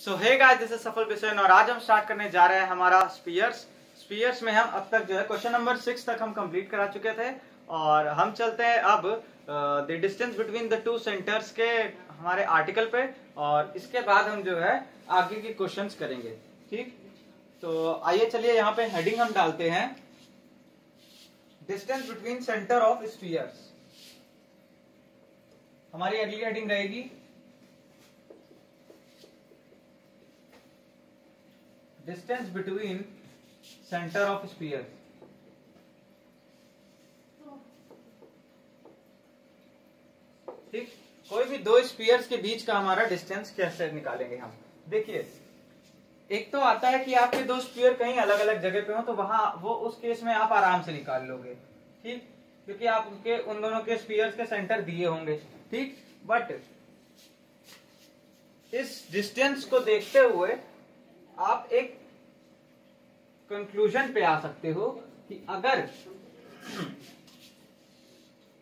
So hey guys this is Safal Bisen और आज हम स्टार्ट करने जा रहे हैं हमारा स्पीयर्स स्पीयर्स में हम अब तक जो है क्वेश्चन नंबर सिक्स तक हम कंप्लीट करा चुके थे और हम चलते हैं अब the distance between the two centres के हमारे आर्टिकल पे और इसके बाद हम जो है आगे के क्वेश्चन करेंगे ठीक तो आइए चलिए यहाँ पे हेडिंग हम डालते हैं distance between centre of spheres हमारी अगली हेडिंग रहेगी distance between centre of sphere. ठीक? कोई भी दो स्पीयर्स के बीच का हमारा डिस्टेंस कैसे निकालेंगे हम? देखिए, एक तो आता है कि आपके दो स्पीयर कहीं अलग अलग जगह पे हो तो वहाँ वो उस केस में आप आराम से निकाल लोगे। ठीक? क्योंकि आप उनके, उन दोनों के स्पीयर्स के सेंटर दिए होंगे। ठीक? बट इस डिस्टेंस को देखते हुए आप एक कंक्लूजन पे आ सकते हो कि अगर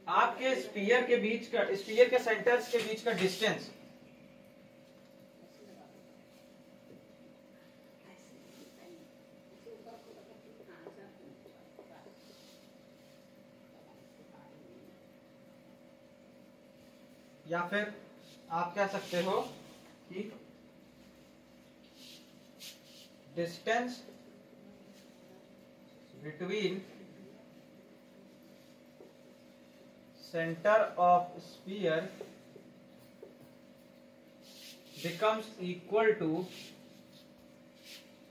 आपके स्पीयर के बीच का स्पीयर के सेंटर्स के बीच का डिस्टेंस या फिर आप कह सकते हो कि distance between center of sphere becomes equal to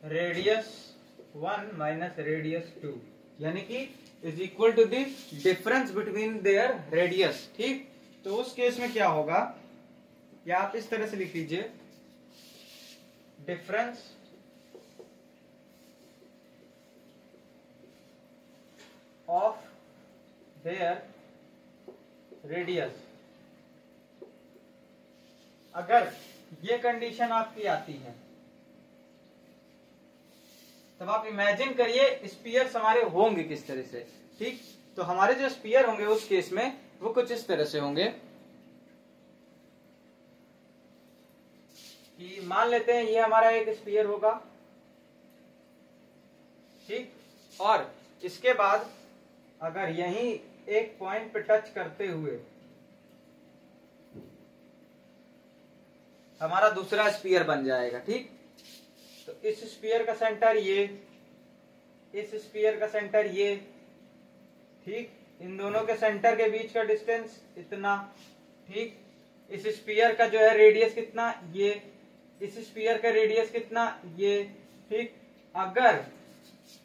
radius 1 minus radius 2 यानी कि is equal to the difference between their radius ठीक? तो उस केस में क्या होगा? या आप इस तरह से लिख लीजिए. Difference of their radius. अगर ये कंडीशन आपकी आती है, तब आप इमेजिन करिए स्पीयर हमारे होंगे किस तरह से, ठीक? तो हमारे जो स्पीयर होंगे उस केस में, वो कुछ इस तरह से होंगे। कि मान लेते हैं ये हमारा एक स्पीयर होगा, ठीक? और इसके बाद अगर यही एक पॉइंट पे टच करते हुए, हमारा दूसरा स्पीयर बन जाएगा, ठीक? तो इस स्पीयर का सेंटर ये, इस स्पीयर का सेंटर ये, ठीक? इन दोनों के सेंटर के बीच का डिस्टेंस इतना, ठीक? इस स्पीयर का जो है रेडियस कितना? ये, इस स्पीयर का रेडियस कितना? ये, ठीक? अगर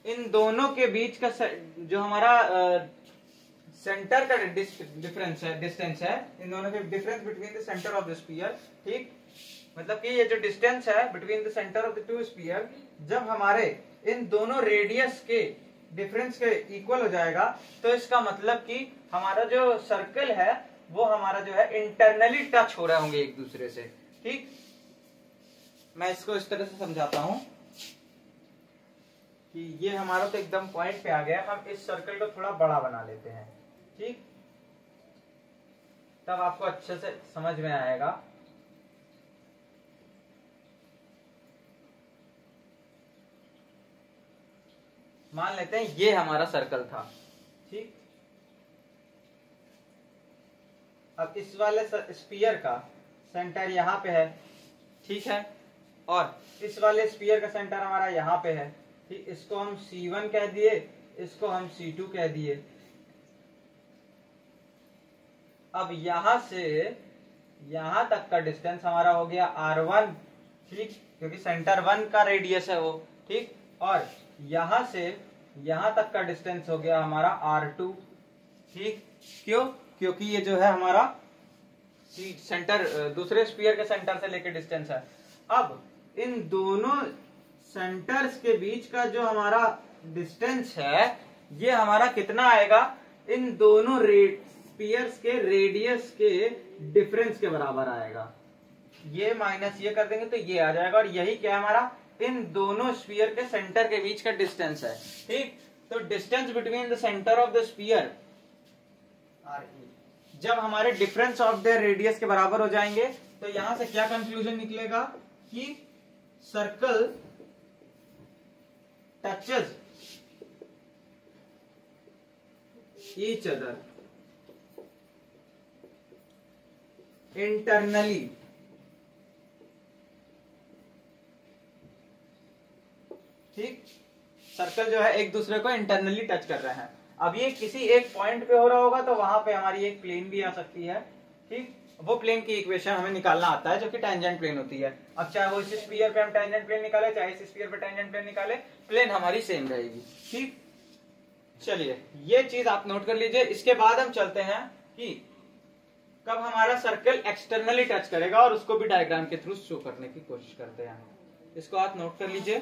इन दोनों के बीच का जो हमारा सेंटर का डिफरेंस है डिस्टेंस है, इन दोनों के difference between the centre of the sphere ठीक? मतलब कि ये जो डिस्टेंस है between the centre of the two sphere जब हमारे इन दोनों रेडियस के डिफरेंस के इक्वल हो जाएगा तो इसका मतलब कि हमारा जो सर्कल है, वो हमारा जो है इंटरनली टच हो रहे होंगे एक दूसरे से, ठीक? मैं इसको इस तरह से समझाता हूँ। कि ये हमारा तो एकदम पॉइंट पे आ गया। हम इस सर्कल को थोड़ा बड़ा बना लेते हैं। ठीक? तब आपको अच्छे से समझ में आएगा। मान लेते हैं ये हमारा सर्कल था। ठीक? अब इस वाले स्पीयर का सेंटर यहाँ पे है। ठीक है? और इस वाले स्पीयर का सेंटर हमारा यहाँ पे है। ठीक इसको हम C1 कह दिए, इसको हम C2 कह दिए। अब यहाँ से, यहाँ तक का डिस्टेंस हमारा हो गया R1 ठीक? क्योंकि सेंटर वन का रेडियस है वो, ठीक? और यहाँ से, यहाँ तक का डिस्टेंस हो गया हमारा R2 ठीक? क्यों? क्योंकि ये जो है हमारा सेंटर दूसरे स्पीयर के सेंटर से लेके डिस्टेंस है। अब इन दोनों सेंटर्स के बीच का जो हमारा डिस्टेंस है, ये हमारा कितना आएगा? इन दोनों स्पीयर्स के रेडियस के डिफरेंस के बराबर आएगा। ये माइनस ये कर देंगे तो ये आ जाएगा और यही क्या हमारा? इन दोनों स्पीयर के सेंटर के बीच का डिस्टेंस है। ठीक? तो distance between the centre of the sphere जब हमारे डिफरेंस ऑफ़ द रेडियस के बराबर हो जाएँगे तो यहाँ से क्या कंक्लूजन निकलेगा कि circle touches each other internally. ठीक? सर्कल जो है एक दूसरे को इंटरनली टच कर रहे हैं। अब ये किसी एक पॉइंट पे हो रहा होगा तो वहाँ पे हमारी एक प्लेन भी आ सकती है। ठीक? वो प्लेन की इक्वेशन हमें निकालना आता है जो कि टेंजेंट प्लेन होती है। अब चाहे वो इस स्पीयर पे हम टेंजेंट प्लेन निकाले, चाहे इस स्पीयर पे टेंजेंट प्लेन निकाले प्लेन हमारी सेम रहेगी। ठीक? चलिए, ये चीज़ आप नोट कर लीजिए। इसके बाद हम चलते हैं कि कब हमारा सर्कल एक्सटर्नली टच करेगा और उसको भी डायग्राम के थ्रू शो करने की कोशिश करते हैं। इसको आप नोट कर लीजिए।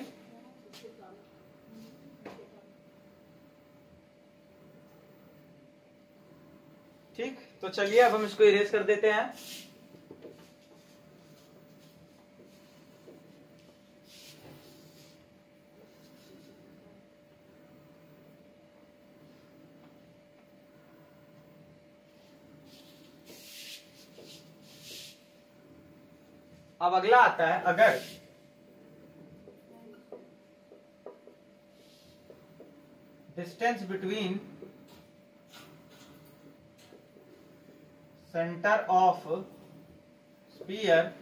ठीक? तो चलिए, अब हम इसको इरेज कर देते हैं। अब अगला आता है, अगर। Distance between centre of sphere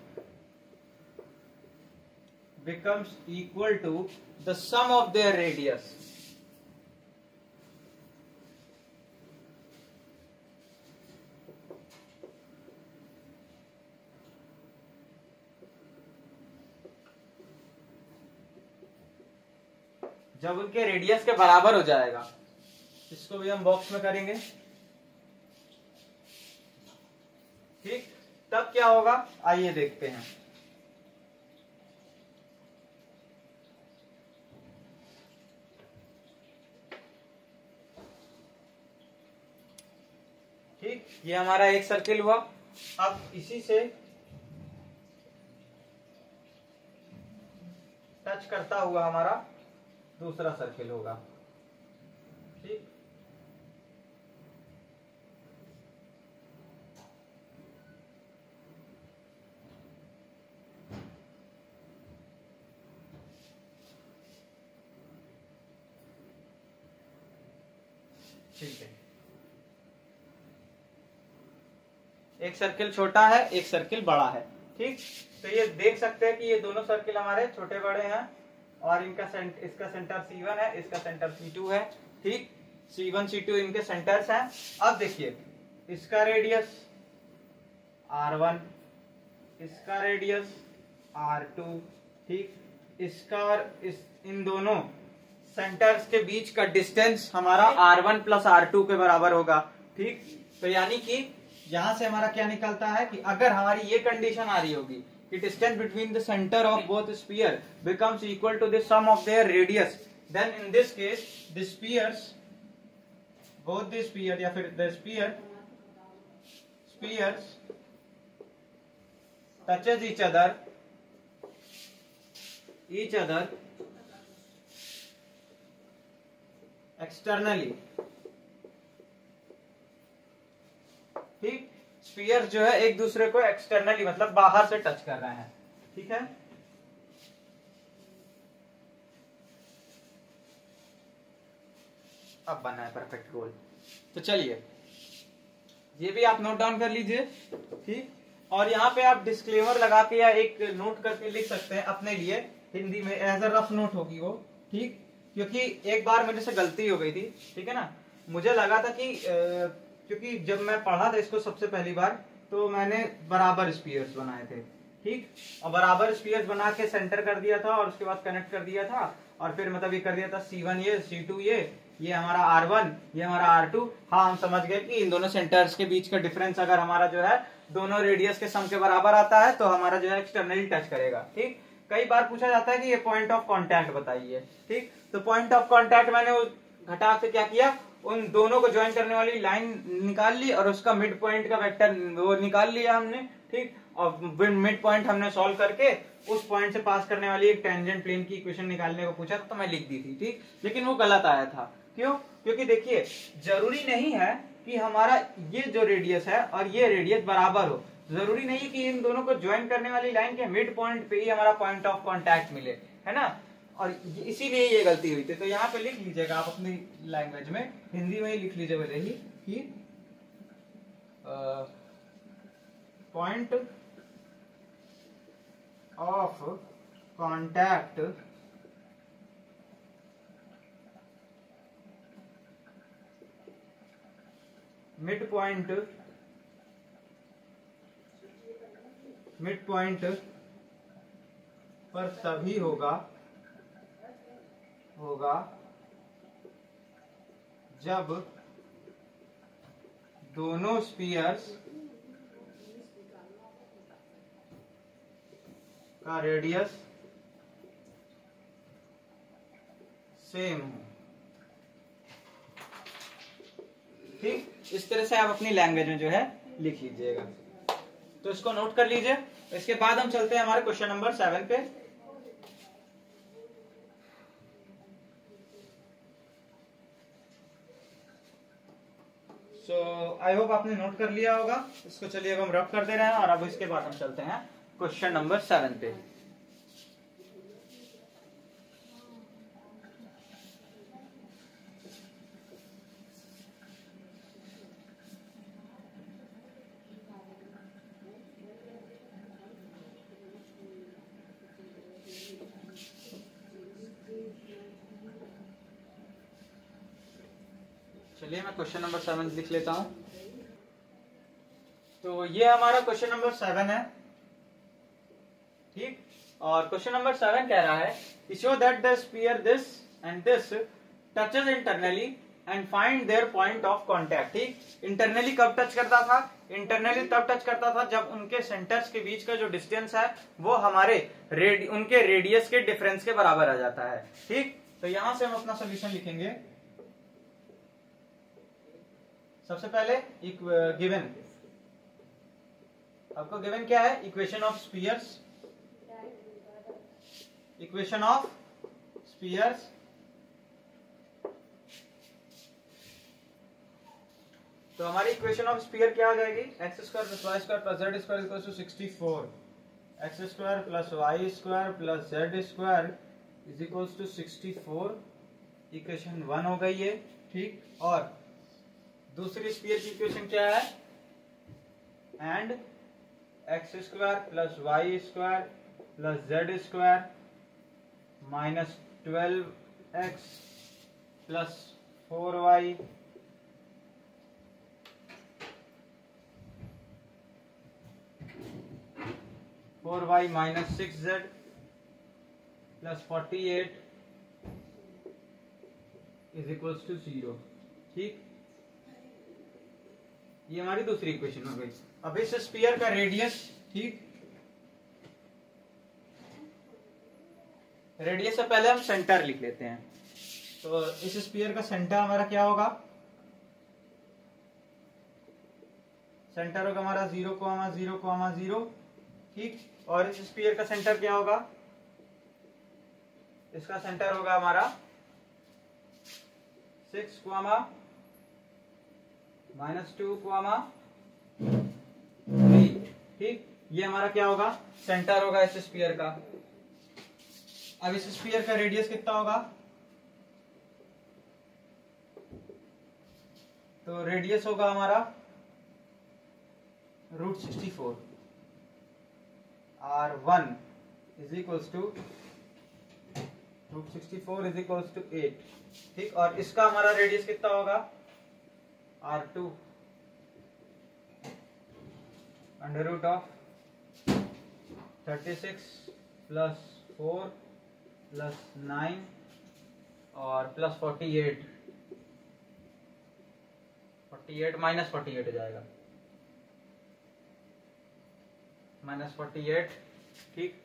becomes equal to the sum of their radius. जब उनके रेडियस के बराबर हो जाएगा, इसको भी हम बॉक्स में करेंगे ठीक तब क्या होगा? आइए देखते हैं। ठीक, ये हमारा एक सर्किल हुआ। अब इसी से टच करता हुआ हमारा दूसरा सर्किल होगा ठीक ठीक है एक सर्किल छोटा है एक सर्किल बड़ा है ठीक? तो ये देख सकते हैं कि ये दोनों सर्किल हमारे छोटे बड़े हैं और इनका सेंट, इसका सेंटर C1 है इसका सेंटर C2 है ठीक? C1 C2 इनके सेंटर्स हैं। अब देखिए इसका रेडियस R1 इसका रेडियस R2 ठीक? इसका और इस इन दोनों सेंटर्स के बीच का डिस्टेंस हमारा R1 प्लस R2 के बराबर होगा ठीक? तो यानी कि यहाँ से हमारा क्या निकलता है कि अगर हमारी ये कंडीशन आ रही होगी कि distance between the centre of both sphere becomes equal to the sum of their radius then in this case the spheres both the sphere या फिर the sphere spheres touches each other each other externally. ठीक? Sphere जो है, एक दूसरे को externally मतलब बाहर से टच कर रहे हैं। ठीक है? अब बना है परफेक्ट गोल तो चलिए। ये भी आप नोट डाउन कर लीजिए। ठीक? और यहाँ पे आप डिस्क्लेमर लगा के या एक नोट करके लिख सकते हैं अपने लिए। हिंदी में एज अ रफ नोट होगी वो। ठीक? क्योंकि एक बार मेरे से गलती हो गई थी। ठीक है ना? मुझे लगा था कि क्योंकि जब मैं पढ़ा था इसको सबसे पहली बार तो मैंने बराबर स्पीयर्स बनाए थे, ठीक? और बराबर स्पीयर्स बना के सेंटर कर दिया था और उसके बाद कनेक्ट कर दिया था, और फिर मतलब ये कर दिया था सी ये सी ये ये हमारा आर वन ये हमारा आर टू हाँ हम समझ गए कि इन दोनों सेंटर्स के बीच का डिफरेंस अगर हमारा जो है, दोनों रेडियस के सम के बराबर आता है तो हमारा जो है एक्सटर्नली टच करेगा, ठीक? कई बार पूछा जाता है कि ये पॉइंट ऑफ़ कॉन्टैक्ट बताइए, ठीक? तो पॉइंट ऑफ़ कॉन्टैक्ट मैंने घटा से क्या किया? उन दोनों को ज्वाइन करने वाली लाइन निकाल ली और उसका मिड पॉइंट का वेक्टर वो निकाल लिया हमने, ठीक? और मिड पॉइंट हमने सॉल्व करके उस पॉइंट से पास करने वाली एक टेंजेंट प्लेन की इक्वेशन निकालने को पूछा तो मैं लिख दी थी, ठीक? लेकिन वो गलत आया था। क्यों? क्योंकि देखिए, ज़रूरी नहीं है कि हमारा ये जो रेडियस है और ये रेडियस बराबर हो। ज़रूरी नहीं है कि इन दोनों को ज्वाइन करने वाली लाइन के मिड पॉइंट पे ही हमारा पॉइंट ऑफ़ कांटेक्ट मिले, है ना? और इसीलिए ये गलती हुई थी। तो यहाँ पे लिख लीजिएगा, आप अपनी लैंग्वेज में हिंदी में ही लिख लीजिए भले ही कि point of contact mid point mid point पर तभी होगा होगा। जब दोनों स्पीयर्स का रेडियस सेम हो। ठीक? इस तरह से आप अपनी लैंग्वेज में जो है लिख लीजिएगा। तो इसको नोट कर लीजिए। इसके बाद हम चलते हैं हमारे क्वेश्चन नंबर सेवन पे। सो आई होप आपने नोट कर लिया होगा। इसको चलिए अब हम रफ कर दे रहे हैं और अब इसके बाद हम चलते हैं क्वेश्चन नंबर सेवन पे चलिए मैं क्वेश्चन नंबर सेवन लिख लेता हूँ। तो ये हमारा क्वेश्चन नंबर सेवन है। ठीक? और क्वेश्चन नंबर सेवन कह रहा है show that the sphere this and this touches internally and find their point of contact ठीक? इंटरनली कब टच करता था? इंटरनली तब टच करता था जब उनके सेंटर्स के बीच का जो डिस्टेंस है वो हमारे रेड, उनके रेडियस के डिफरेंस के बराबर आ जाता है। ठीक? तो यहाँ से हम अपना सोल्यूशन लिखेंगे। सबसे पहले गिवन आपको गिवन क्या है? Equation of spheres equation of spheres तो हमारी इक्वेशन ऑफ़ स्पीयर क्या हो जाएगी? X square plus y square plus z square equal to sixty four x square plus y square plus z square is equal to sixty four equation one हो गई है, ठीक? और दूसरी स्पीयर की इक्वेशन क्या है? And x square plus y square plus z square minus twelve x plus four y four y minus six z plus forty eight is equals to zero ठीक? ये हमारी दूसरी इक्वेशन हो गई। अब इस स्पीयर का रेडियस ठीक? रेडियस से पहले हम सेंटर लिख लेते हैं। तो इस स्पीयर का सेंटर हमारा क्या होगा? सेंटर होगा हमारा ज़ीरो को आमा ज़ीरो को आमा ज़ीरो ठीक? और इस स्पीयर का सेंटर क्या होगा? इसका सेंटर होगा हमारा सिक्स को आमा माइनस टू कोमा थ्री, ठीक? ये हमारा क्या होगा? सेंटर होगा इस स्पीयर का। अब इस स्पीयर का रेडियस कितना होगा? तो रेडियस होगा हमारा root sixty four. R one is equals to root sixty four is equals to eight, ठीक? और इसका हमारा रेडियस कितना होगा? R two under root of thirty six plus four plus nine और plus forty eight forty eight minus forty eight हो जाएगा। Minus forty eight ठीक?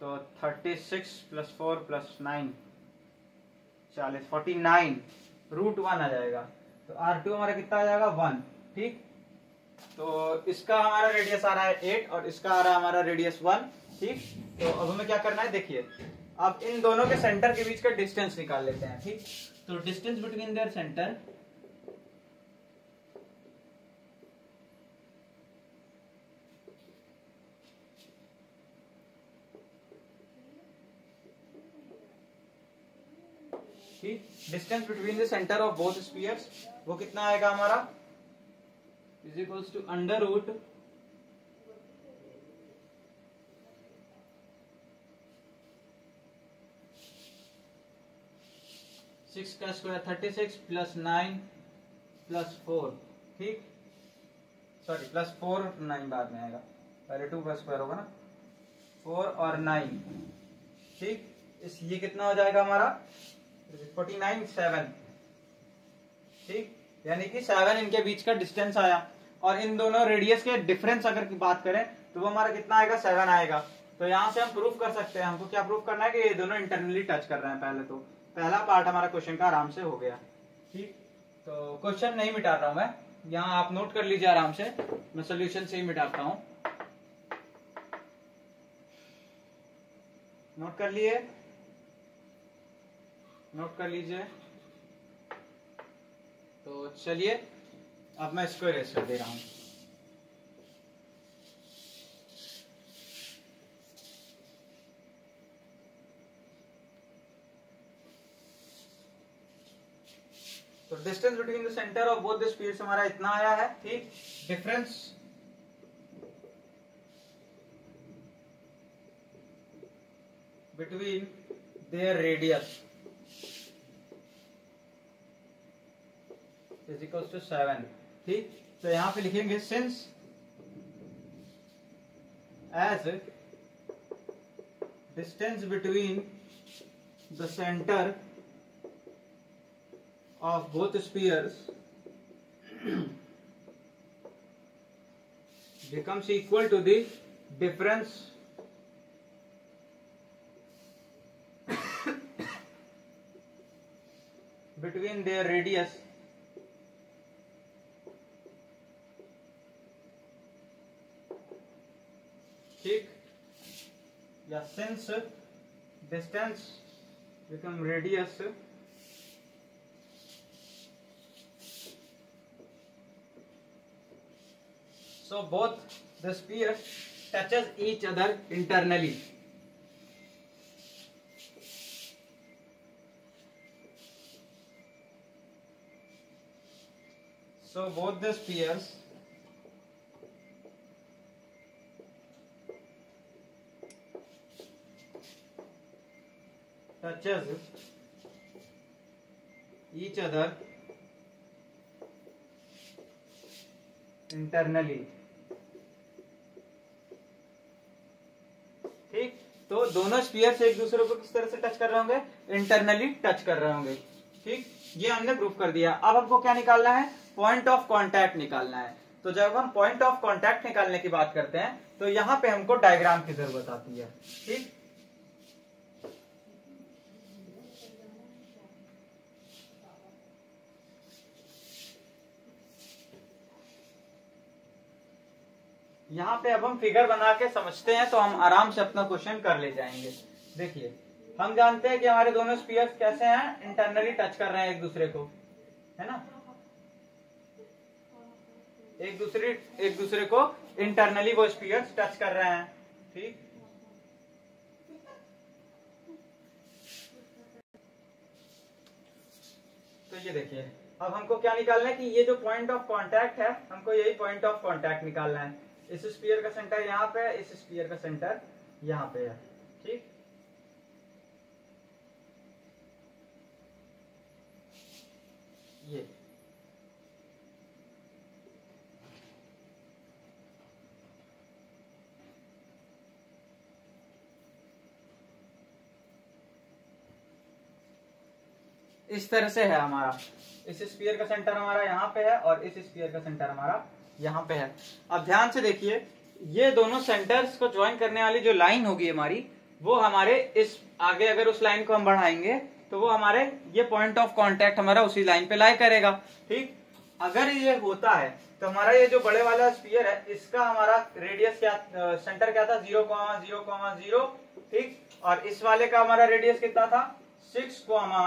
तो thirty six plus four plus nine चालीस फोर्टी नाइन रूट वन आ जाएगा। तो are to हमारा कितना आ जाएगा? वन ठीक? तो इसका हमारा रेडियस आ रहा है एट और इसका आ रहा है हमारा रेडियस वन ठीक? तो अब हमें क्या करना है? देखिए, अब इन दोनों के सेंटर के बीच का डिस्टेंस निकाल लेते हैं, ठीक? तो डिस्टेंस बिटवीन देयर सेंटर ठीक distance between the centre of both spheres, वो कितना आएगा हमारा? Is equals to under root six का square thirty six plus nine plus four ठीक? सॉरी प्लस फोर नाइन बाद में आएगा। पहले टू का स्क्वायर होगा ना? फोर और नाइन ठीक? इस ये कितना हो जाएगा हमारा? Forty nine seven. ठीक? यानी कि सेवन इनके बीच का डिस्टेंस आया। और इन दोनों रेडियस के डिफरेंस अगर की बात करें तो वो हमारा कितना आएगा? सेवन आएगा। तो यहाँ से हम प्रूफ कर सकते हैं। हमको क्या प्रूफ करना है कि ये दोनों इंटरनली टच कर रहे हैं पहले तो। पहला पार्ट हमारा क्वेश्चन का आराम से हो गया। ठीक? तो क्वेश्चन नहीं मिटा रहा हूँ मैं। यहाँ आप नोट कर लीजिए आराम से। मैं सोल्यूशन से ही मिटाता हूँ। नोट कर लिए? नोट कर लीजिए। तो चलिए, अब मैं इसको इरेज कर दे रहा हूँ। तो distance between the centre of both the speeds हमारा इतना आया है, ठीक? Difference between their radius is two seven ठीक तो यहाँ पे लिखेंगे since as distance between the centre of both spheres becomes equal to the difference between their radius stick या sense distance become radius so both the sphere touches each other internally so, both the spheres touches each other. Internally. ठीक? तो दोनों spear एक दूसरे को किस तरह से टच कर रहे होंगे? इंटरनली टच कर रहे होंगे। ठीक? ये हमने प्रूफ कर दिया। अब हमको क्या निकालना है? पॉइंट ऑफ़ कांटेक्ट निकालना है। तो जब हम पॉइंट ऑफ़ कांटेक्ट निकालने की बात करते हैं तो यहाँ पे हमको डायग्राम की ज़रूरत आती है। ठीक? यहाँ पे अब हम फिगर बना के समझते हैं तो हम आराम से अपना क्वेश्चन कर ले जाएँगे। देखिए, हम जानते हैं कि हमारे दोनों स्पीयर कैसे हैं इंटरनली टच कर रहे हैं एक दूसरे को, है ना? एक दूसरे एक दूसरे को इंटरनली वो स्पीयर टच कर रहे हैं, ठीक? तो ये देखिए, अब हमको क्या निकालना है कि ये जो पॉइंट ऑफ़ कांटेक्ट है, हमको यही पॉइंट ऑफ़ कांटेक्ट निकालना है। इस स्पीयर का सेंटर यहाँ पे है, इस स्पीयर का सेंटर यहाँ पे है, ठीक? ये। इस तरह से है हमारा। इस स्पीयर का सेंटर हमारा यहाँ पे है और इस स्पीयर का सेंटर हमारा यहाँ पे है। अब ध्यान से देखिए, ये दोनों सेंटर्स को ज्वाइन करने वाली जो लाइन होगी हमारी, वो हमारे इस आगे अगर उस लाइन को हम बढ़ाएँगे तो वो हमारे ये पॉइंट ऑफ़ कांटेक्ट हमारा उसी लाइन पे लाई करेगा। ठीक? अगर ये होता है तो हमारा ये जो बड़े वाला स्पीयर है, इसका हमारा रेडियस क्या सेंटर क्या था? Zero comma zero comma zero ठीक? और इस वाले का हमारा रेडियस कितना था? सिक्स कॉमा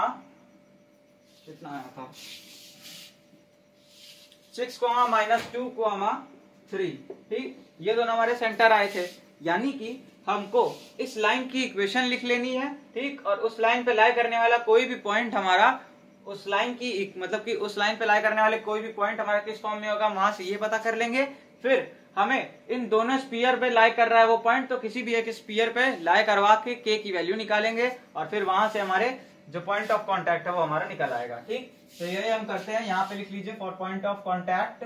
कितना आया था? Six comma minus two comma three. ठीक? ये दोनों हमारे सेंटर आए थे। यानी कि हमको इस लाइन की इक्वेशन लिख लेनी है, ठीक? और उस लाइन पे लाई करने वाला कोई भी पॉइंट हमारा, उस लाइन की मतलब कि उस लाइन पे लाई करने वाले कोई भी पॉइंट हमारा किस फॉर्म में होगा, वहाँ से ये पता कर लेंगे। फिर हमें इन दोनों स्पीयर पे लाई कर रहा है वो पॉइंट तो किसी भी एक स्पीयर पे लाई करवा के के की वैल्यू निकालेंगे और फिर वहाँ से हमारे जो पॉइंट ऑफ़ कॉन्टेक्ट है वो हमारा निकल आएगा। ठीक? तो ये हम करते हैं, यहाँ पे लिख लीजिए फॉर पॉइंट ऑफ़ कॉन्टैक्ट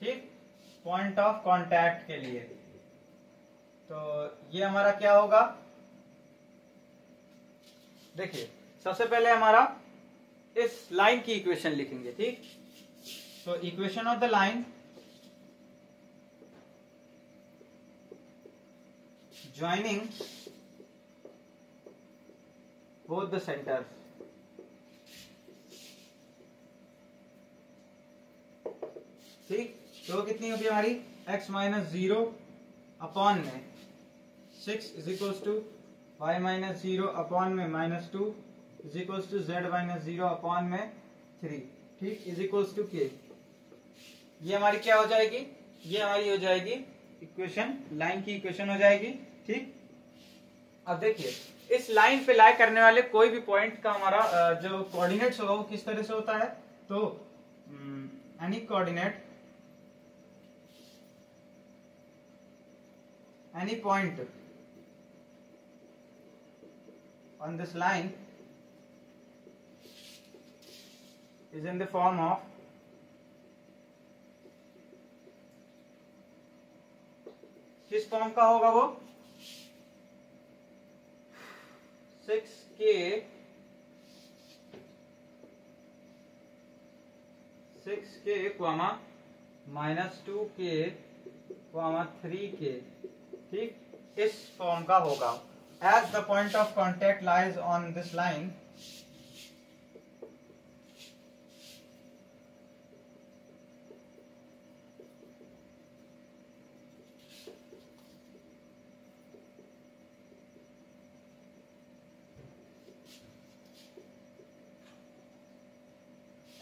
ठीक? पॉइंट ऑफ़ कॉन्टैक्ट के लिए। तो ये हमारा क्या होगा? देखिए, सबसे पहले हमारा इस लाइन की इक्वेशन लिखेंगे, ठीक? तो equation of the line joining both the centres ठीक तो कितनी होगी हमारी? X माइनस ज़ीरो अपॉन में। Six is equals to y minus zero upon में minus two is equals to z minus zero upon में थ्री ठीक? इज़ इक्वल्स टू के ये हमारी क्या हो जाएगी? ये हमारी हो जाएगी इक्वेशन लाइन की इक्वेशन हो जाएगी, ठीक? अब देखिए, इस लाइन पे लाई करने वाले कोई भी पॉइंट का हमारा जो कोऑर्डिनेट्स होगा वो किस तरह से होता है? तो any coordinate any point on this line is in the form of किस फॉर्म का होगा वो? सिक्स के सिक्स के क्वामा माइनस टू के क्वामा थ्री के ठीक? इस फॉर्म का होगा। As the point of contact lies on this line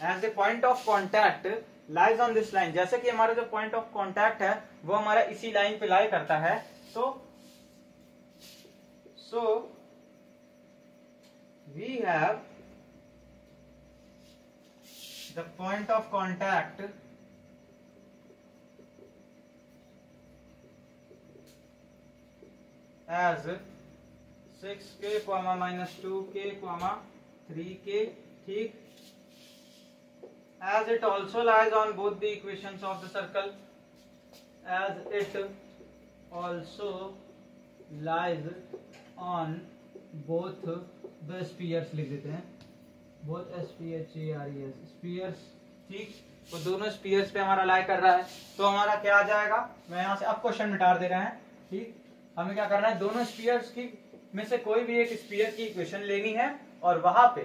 as a point of contact lies on this line जैसे कि हमारा जो पॉइंट ऑफ़ कॉन्टैक्ट है, वो हमारा इसी लाइन पे लाई करता है। So so, we have the point of contact as 6k two k 2k comma 3k ठीक? As it also lies on both the equations of the circle, as it also lies on both the spheres, लिख देते हैं। Both S P H A R E S, spheres, ठीक? तो दोनों spheres पे हमारा लाई कर रहा है। तो हमारा क्या आ जाएगा? मैं यहाँ से अब क्वेश्चन मिटा दे रहे हैं, ठीक? हमें क्या करना है? दोनों स्पीयर्स की, में से कोई भी एक स्पीयर की इक्वेशन लेनी है और वहाँ पे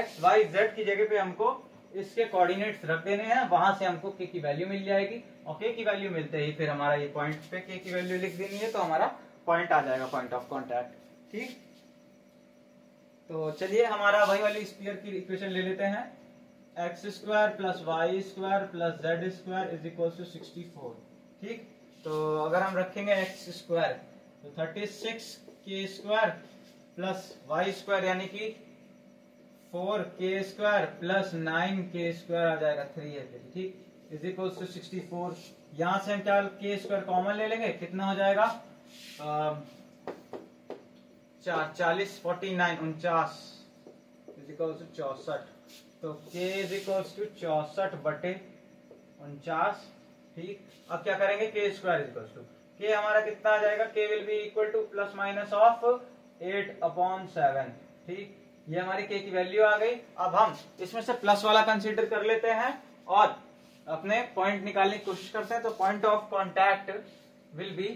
एक्स वाई जेड की जगह पे हमको इसके कोऑर्डिनेट्स रख देने हैं, वहाँ से हमको के की वैल्यू मिल जाएगी और के की वैल्यू मिलते ही फिर हमारा ये पॉइंट पे के की वैल्यू लिख देनी है तो हमारा पॉइंट आ जाएगा पॉइंट ऑफ़ कॉन्टैक्ट ठीक? तो चलिए, हमारा वही वाली स्पीयर की इक्वेशन ले लेते हैं। X square plus y square plus z square is equal to sixty four ठीक? तो अगर हम रखेंगे एक्स स्क्वायर तो thirty six k square plus y square यानी कि four k square plus nine k square आ जाएगा थ्री है ठीक? Is equal to sixty four यहाँ से हम क्या के स्क्वायर कॉमन ले लेंगे? कितना हो जाएगा? चालीस फोर्टी नाइन उनचास. इज़ इक्वल टू चौसठ. तो के इज़ इक्वल टू चौसठ बटे उनचास, ठीक? अब क्या करेंगे? K square is equal to. K हमारा कितना आ जाएगा? K will be equal to plus minus of eight upon seven, ठीक? ये हमारी के की वैल्यू आ गई। अब हम इसमें से प्लस वाला कंसीडर कर लेते हैं और अपने पॉइंट निकालने की कोशिश करते हैं तो point of contact will be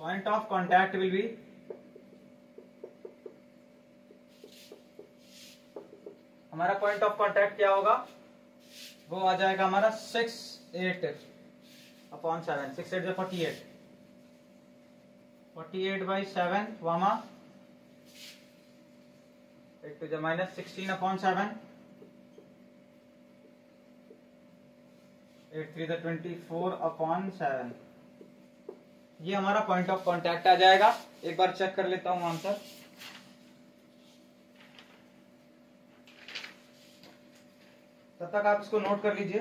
point of contact will be हमारा पॉइंट ऑफ़ कॉन्टैक्ट क्या होगा? वो आ जाएगा हमारा six eight upon seven six eight forty eight forty eight by seven comma eight two minus sixteen upon seven eight three twenty four upon seven ये हमारा point of contact आ जाएगा। एक बार चेक कर लेता हूँ आंसर तब तक आप इसको नोट कर लीजिए।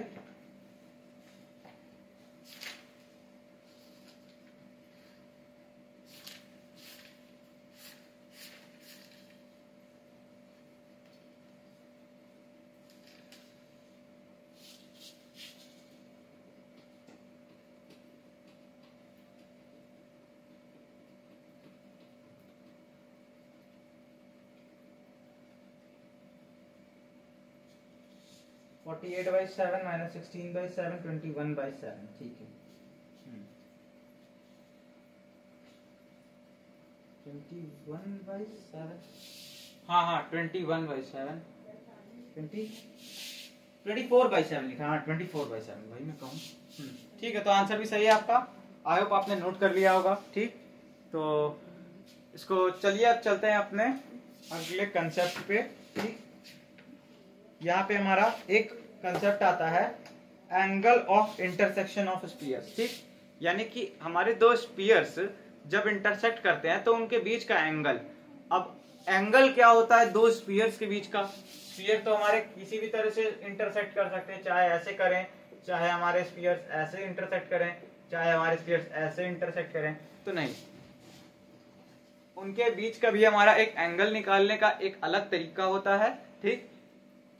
Forty eight by seven minus sixteen by seven twenty one by seven ठीक है। ट्वेंटी वन बाई सेवन हाँ हाँ twenty one by seven twenty twenty four by seven लिखा हाँ। ट्वेंटी फोर बाई सेवन भाई मैं कहूँ। हम्म, ठीक है तो आंसर भी सही है आपका। आई होप आपने नोट कर लिया होगा। ठीक? तो इसको चलिए अब चलते हैं अपने अगले कंसेप्ट पे। ठीक? यहाँ पे हमारा एक कंसेप्ट आता है angle of intersection of spheres ठीक? यानी कि हमारे दो स्पीयर्स जब इंटरसेक्ट करते हैं तो उनके बीच का एंगल अब एंगल क्या होता है दो स्पीयर्स के बीच का? स्पीयर तो हमारे किसी भी तरह से इंटरसेक्ट कर सकते हैं, चाहे ऐसे करें, चाहे हमारे स्पीयर्स ऐसे इंटरसेक्ट करें, चाहे हमारे स्पीयर्स ऐसे इंटरसेक्ट करें तो नहीं। उनके बीच का भी हमारा एक एंगल निकालने का एक अलग तरीका होता है, ठीक?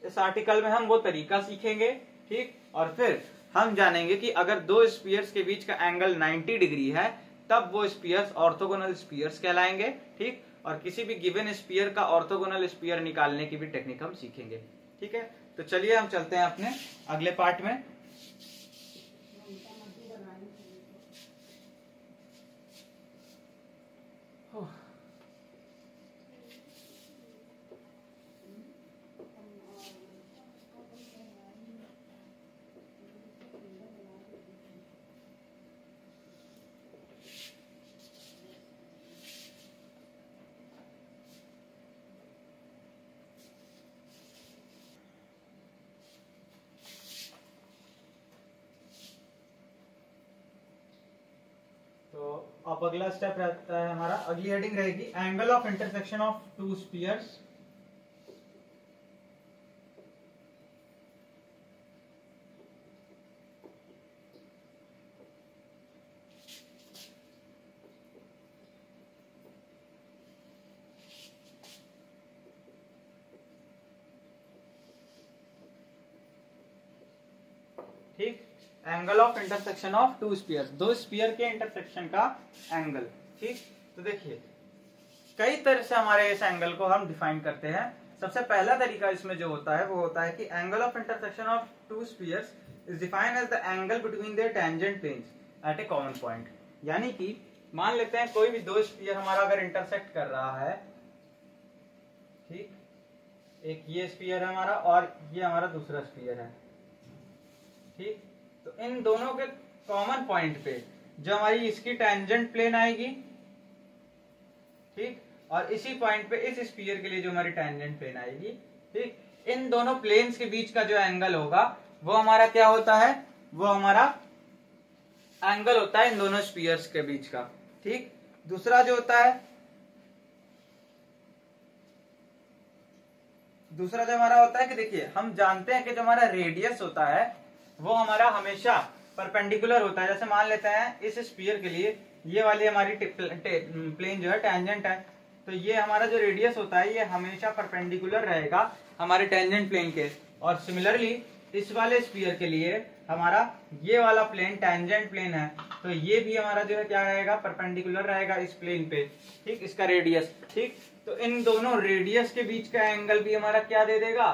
इस आर्टिकल में हम वो तरीका सीखेंगे, ठीक? और फिर हम जानेंगे कि अगर दो स्पीयर्स के बीच का एंगल 90 डिग्री है, तब वो स्पीयर्स ऑर्थोगोनल स्पीयर्स कहलाएँगे, ठीक? और किसी भी गिवन स्पीयर का ऑर्थोगोनल स्पीयर निकालने की भी टेक्निक हम सीखेंगे, ठीक है? तो चलिए हम चलते हैं अपने अगले पार्ट में तो अब अगला स्टेप रहता है हमारा, अगली हेडिंग रहेगी angle of intersection of two spheres ठीक angle of intersection of two sphere दो स्पीयर के इंटरसेक्शन का एंगल ठीक? तो देखिए, कई तरह से हमारे इस एंगल को हम डिफाइन करते हैं। सबसे पहला तरीका इसमें जो होता है, वो होता है कि angle of intersection of two spheres is defined as the angle between their tangent planes at a common point यानी कि, मान लेते हैं कोई भी दो स्पीयर हमारा अगर इंटरसेक्ट कर रहा है, ठीक? एक ये स्पीयर है हमारा और ये हमारा दूसरा स्पीयर है। ठीक? तो इन दोनों के कॉमन पॉइंट पे, जो हमारी इसकी टेंजेंट प्लेन आएगी, ठीक? और इसी पॉइंट पे, इस स्पीयर के लिए जो हमारी टेंजेंट प्लेन आएगी, ठीक? इन दोनों प्लेन्स के बीच का जो एंगल होगा, वो हमारा क्या होता है? वो हमारा एंगल होता है इन दोनों स्पीयर्स के बीच का, ठीक? दूसरा जो होता है, दूसरा जो हमारा होता है कि देखिए, हम जानते हैं कि जो हमारा रेडियस होता है वो हमारा हमेशा परपेंडिकुलर होता है। जैसे मान लेते हैं, इस स्पीयर के लिए ये वाली हमारी प्लेन जो है टेंजेंट है। तो ये हमारा जो रेडियस होता है, ये हमेशा परपेंडिकुलर रहेगा हमारे टेंजेंट प्लेन के। और सिमिलरली इस वाले स्पीयर के लिए हमारा ये वाला प्लेन टेंजेंट प्लेन है। तो ये भी हमारा जो है, क्या रहेगा? परपेंडिकुलर रहेगा इस प्लेन पे। ठीक, इसका रेडियस ठीक तो इन दोनों रेडियस के बीच का एंगल भी हमारा क्या दे देगा?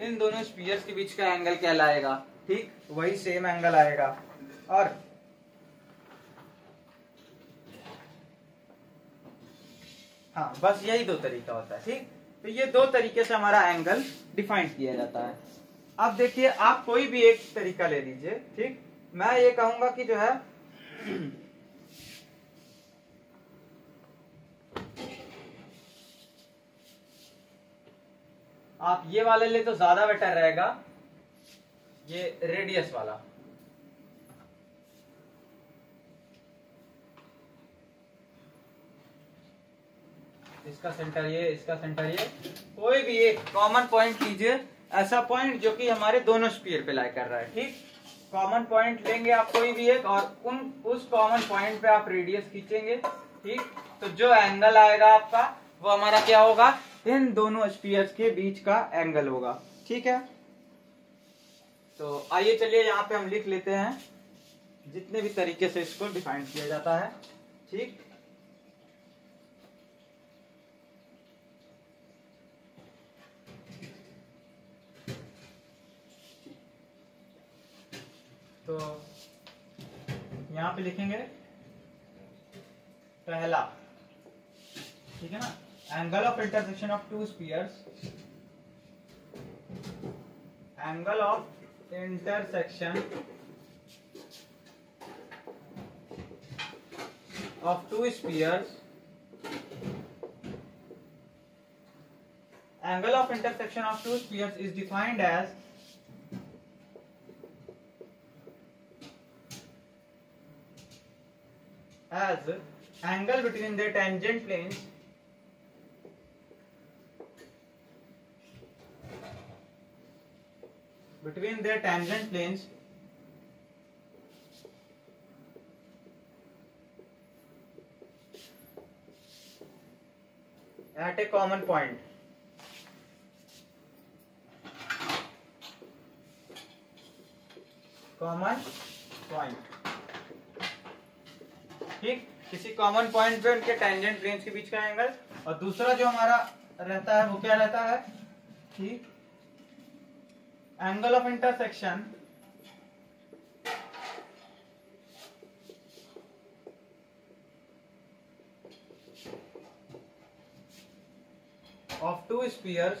इन दोनों स्पीयर्स के बीच का एंगल कहलाएगा। ठीक वही सेम एंगल आएगा। और हाँ बस यही दो तरीका होता है, ठीक? तो ये दो तरीके से हमारा एंगल डिफाइन किया जाता है। अब देखिए, आप कोई भी एक तरीका ले लीजिए, ठीक? मैं ये कहूँगा कि जो है, आप ये वाले ले तो ज़्यादा बेटर रहेगा। ये रेडियस वाला। इसका सेंटर ये, इसका सेंटर ये। कोई भी एक कॉमन पॉइंट लीजिए, ऐसा पॉइंट जो कि हमारे दोनों स्पीयर पे लाई कर रहा है, ठीक? कॉमन पॉइंट लेंगे आप कोई भी एक और उन, उस कॉमन पॉइंट पे आप रेडियस खींचेंगे, ठीक? तो जो एंगल आएगा आपका, वो हमारा क्या होगा? इन दोनों स्पीयर्स के बीच का एंगल होगा, ठीक है? तो आइए चलिए यहाँ पे हम लिख लेते हैं। जितने भी तरीके से इसको डिफाइन किया जाता है, ठीक? तो यहाँ पे लिखेंगे पहला, ठीक है ना? Angle of intersection of two spheres angle of intersection of two spheres angle of intersection of two spheres is defined as as angle between the tangent planes between their tangent planes at a common point. Common point. ठीक? किसी common point पे उनके tangent planes के बीच का angle और दूसरा जो हमारा रहता है, वो क्या रहता है? ठीक? angle of intersection. Of two spheres.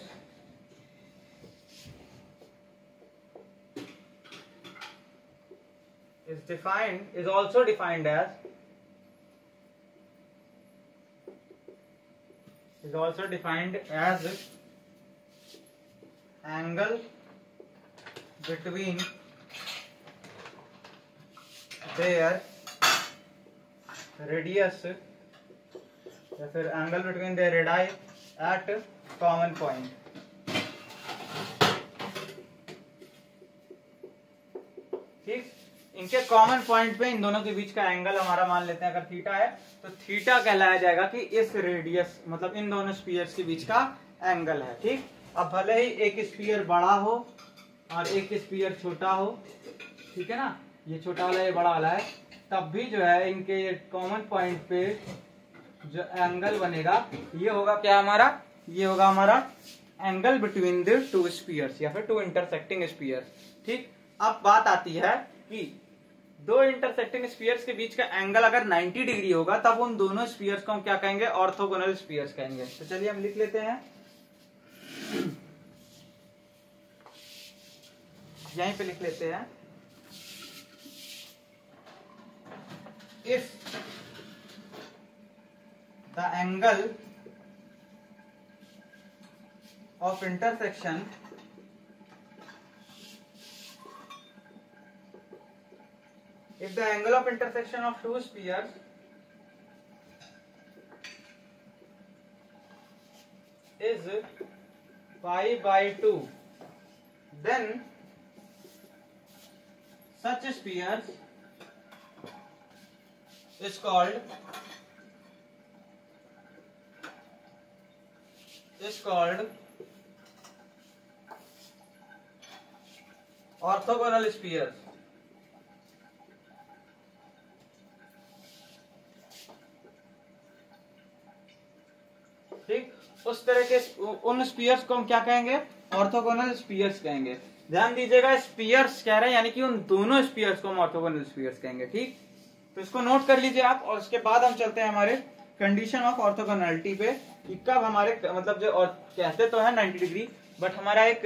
Is defined is also defined as is also defined as angle between their radius, या फिर angle between their radii at common point ठीक? इनके कॉमन पॉइंट पे इन दोनों के बीच का एंगल हमारा मान लेते हैं, अगर थीटा है तो थीटा कहलाया जाएगा कि इस रेडियस मतलब इन दोनों स्पीयर्स के बीच का एंगल है, ठीक? अब भले ही एक स्पीयर बड़ा हो और एक स्पीयर छोटा हो, ठीक है ना? ये छोटा वाला, ये बड़ा वाला है। तब भी जो है, इनके कॉमन पॉइंट पे जो एंगल बनेगा, ये होगा क्या हमारा? ये होगा हमारा angle between the two spheres या फिर टू इंटरसेक्टिंग स्पीयर्स ठीक? अब बात आती है कि दो इंटरसेक्टिंग स्पीयर्स के बीच का एंगल अगर 90 डिग्री होगा, तब उन दोनों स्पीयर्स को हम क्या कहेंगे? ऑर्थोगोनल स्पीयर्स कहेंगे। तो चलिए हम लिख लेते हैं। यहीं पे लिख लेते हैं। If the angle of intersection if the angle of intersection of two sphere is five by two then such spheres is called is called orthogonal spheres ठीक उस तरह के उन स्पीयर्स को हम क्या कहेंगे ऑर्थोगोनल स्पीयर्स कहेंगे ध्यान दीजिएगा स्पीयर्स कह रहे हैं, यानी कि उन दोनों स्पीयर्स को हम ऑर्थोगोनल स्पीयर्स कहेंगे, ठीक? तो इसको नोट कर लीजिए आप, और उसके बाद हम चलते हैं हमारे कंडीशन ऑफ़ ऑर्थोगोनलिटी पे, कि कब हमारे मतलब जो, और कहते तो है 90 डिग्री बट हमारा एक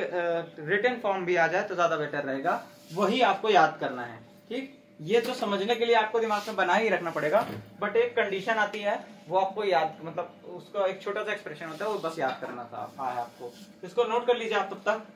रिटर्न फॉर्म भी आ जाए तो ज़्यादा बेटर रहेगा। वही आपको याद करना है, ठीक? ये तो समझने के लिए आपको दिमाग में बना ही रखना पड़ेगा बट एक कंडीशन आती है, वो आपको याद मतलब उसका एक छोटा सा एक्सप्रेशन होता है, वो बस याद करना था आपको। इसको नोट कर लीजिए आप तब तक।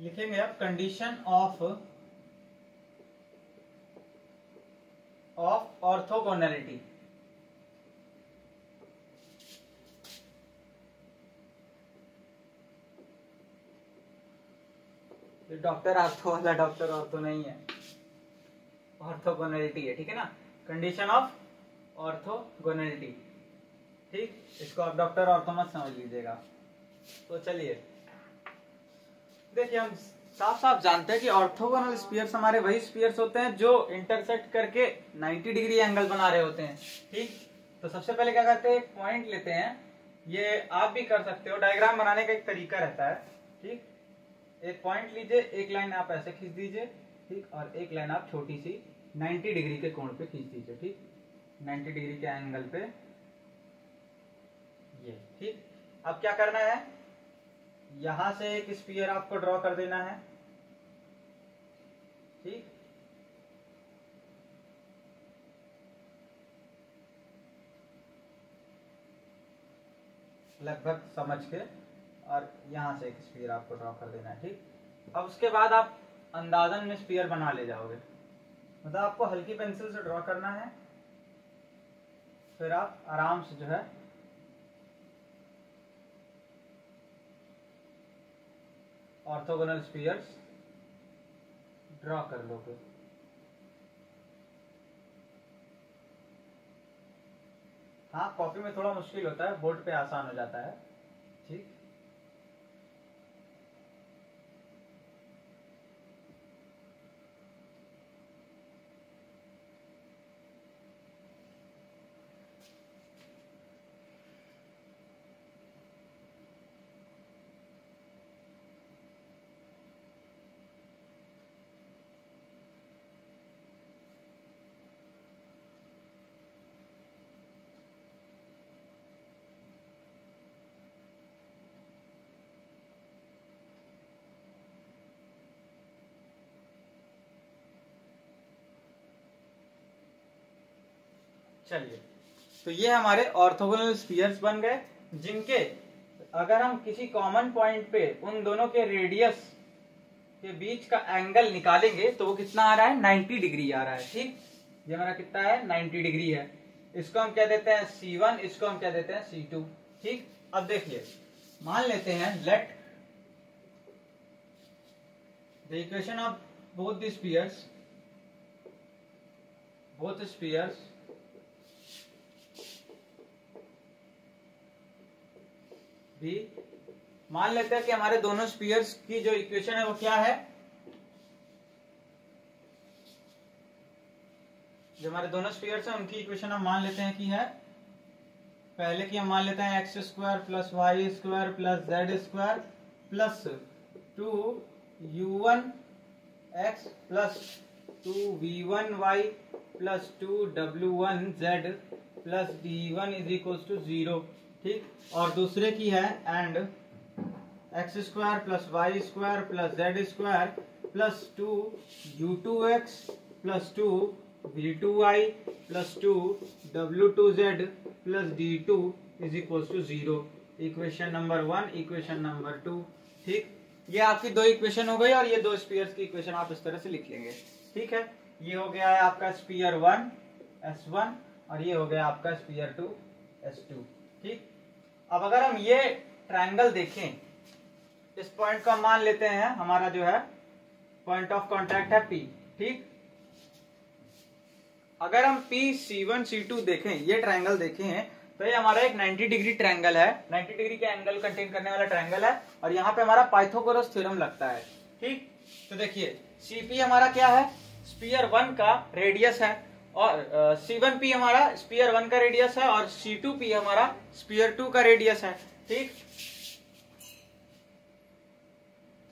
लिखेंगे आप condition of of orthogonality doctor ortho वाला डॉक्टर ऑर्थो नहीं है। ऑर्थोगोनलिटी है, ठीक है ना? कंडीशन ऑफ़ ऑर्थोगोनलिटी ठीक? इसको आप डॉक्टर और मत समझ लीजिएगा। तो चलिए। देखिए, हम साफ़ साफ़ जानते हैं कि ऑर्थोगोनल स्पीयर्स हमारे वही स्पीयर्स होते हैं जो इंटरसेक्ट करके 90 डिग्री एंगल बना रहे होते हैं। ठीक? तो सबसे पहले क्या करते हैं? पॉइंट लेते हैं। ये आप भी कर सकते हो। डायग्राम बनाने का एक तरीका रहता है। ठीक? एक पॉइंट लीजिए, एक लाइन आप ऐसे खींच दीजिए। ठीक? और एक लाइन आप छोटी सी 90 डिग्री के कोण पे खींच दीजिए। ठीक? 90 डिग्री के एंगल पे। ये, ठीक? अब क्या करना है? यहाँ से एक स्पीयर आपको ड्रॉ कर देना है। ठीक? लगभग समझ के और यहाँ से एक स्पीयर आपको ड्रॉ कर देना है, ठीक? अब उसके बाद आप अंदाजन में स्पीयर बना ले जाओगे। मतलब आपको हल्की पेंसिल से ड्रॉ करना है। फिर आप आराम से जो है ऑर्थोगोनल स्पीयर्स ड्रॉ कर लोगे हाँ कॉपी में थोड़ा मुश्किल होता है, बोर्ड पे आसान हो जाता है ठीक चलिए। तो ये हमारे ऑर्थोगोनल स्पीयर्स बन गए, जिनके अगर हम किसी कॉमन पॉइंट पे उन दोनों के रेडियस के बीच का एंगल निकालेंगे तो वो कितना आ रहा है? 90 डिग्री आ रहा है, ठीक? ये हमारा कितना है? 90 डिग्री है। इसको हम क्या देते हैं? C1 इसको हम क्या देते हैं? C2 ठीक? अब देखिए, मान लेते हैं let the equation of both the spheres both spheres भी मान लेते हैं कि हमारे दोनों स्पीयर्स की जो इक्वेशन है वो क्या है? जो हमारे दोनों स्पीयर्स हैं, उनकी इक्वेशन हम मान लेते हैं कि है। पहले की हम मान लेते हैं x square plus y square plus z square plus two u one x plus two v one y plus two W one z plus d one is equal to zero ठीक? और दूसरे की है and x square plus y square plus z square plus two u two x plus two v two y plus two W two z plus d two is equal to zero equation number one equation number two ठीक? ये आपकी दो equation हो गई और ये दो spheres की इक्वेशन आप इस तरह से लिख लेंगे। ठीक है? ये हो गया है आपका स्पीयर वन एस वन और ये हो गया आपका स्पीयर टू एस टू ठीक? अब अगर हम ये ट्रायंगल देखें, इस पॉइंट को मान लेते हैं, हमारा जो है पॉइंट ऑफ़ कॉन्टैक्ट है पी ठीक? अगर हम p c one c two देखें, ये ट्रायंगल देखें तो ये हमारा एक 90 डिग्री ट्रायंगल है। 90 डिग्री के एंगल कंटेन करने वाला ट्रायंगल है, और यहाँ पे हमारा पाइथागोरस थ्योरम लगता है, ठीक? तो देखिए सीपी हमारा क्या है? स्पीयर वन का रेडियस है। और सी वन पी हमारा स्पीयर वन का रेडियस है और सी टू पी हमारा स्पीयर टू का रेडियस है ठीक?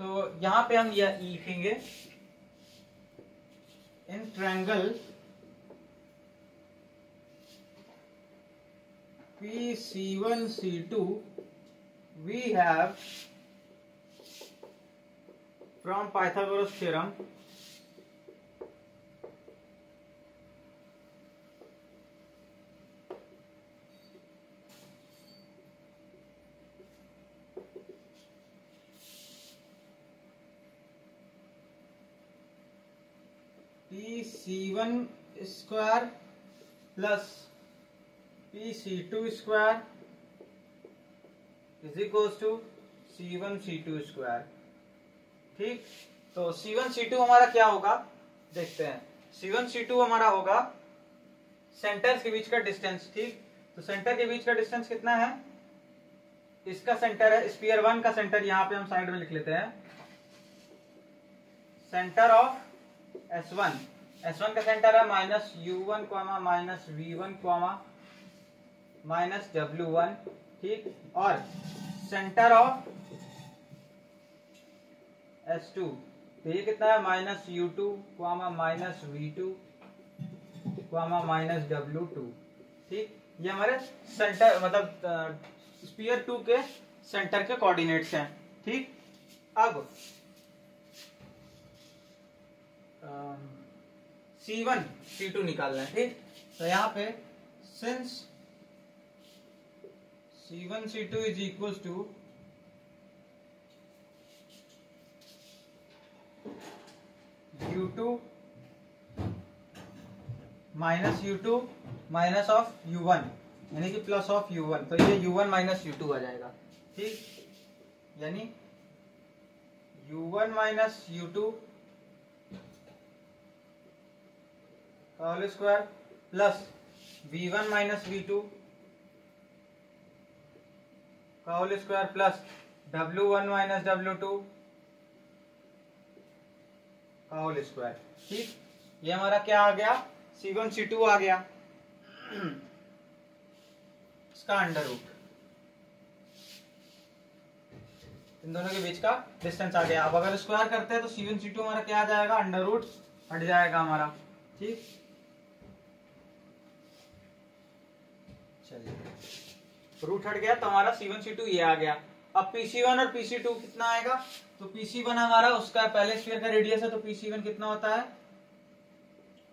तो यहाँ पे हम यह लिखेंगे। In triangle PC1, C2, we have from Pythagoras theorem PC1 square plus p c two square is equals to c one c two square ठीक? तो सी वन सी टू हमारा क्या होगा? देखते हैं। सी वन सी टू हमारा होगा सेंटर्स के बीच का डिस्टेंस ठीक? तो सेंटर के बीच का डिस्टेंस कितना है? इसका सेंटर है स्पीयर वन का सेंटर यहाँ पे हम साइड में लिख लेते हैं। Centre of s one s one का सेंटर है minus u one comma minus v one comma minus W one ठीक? और सेंटर ऑफ़ एस टू तो ये कितना है? Minus u two comma minus v two comma minus W two ठीक? ये हमारे सेंटर मतलब स्पीयर टू के सेंटर के कोऑर्डिनेट्स हैं, ठीक? अब सी वन सी टू निकालना है, ठीक? तो यहाँ पे since C1 C2 is equals to U2 minus U two minus of U one यानी कि प्लस ऑफ़ यू वन तो ये U one minus U two आ जाएगा, ठीक? यानी U one minus U two whole square plus V one minus V two का whole square plus W one minus W two का whole square ठीक? ये हमारा क्या आ गया? सी वन सी टू आ गया। इसका अंडर रूट इन दोनों के बीच का डिस्टेंस आ गया। अब अगर स्क्वायर करते हैं तो सी वन सी टू हमारा क्या आ जाएगा? अंडर रूट हट जाएगा हमारा। ठीक? चलिए। रूट हट गया तो हमारा सी वन सी टू ये आ गया। अब पीसी वन और पीसी टू कितना आएगा? तो पीसी वन हमारा, उसका पहले स्फीयर का रेडियस है तो पीसी वन कितना होता है?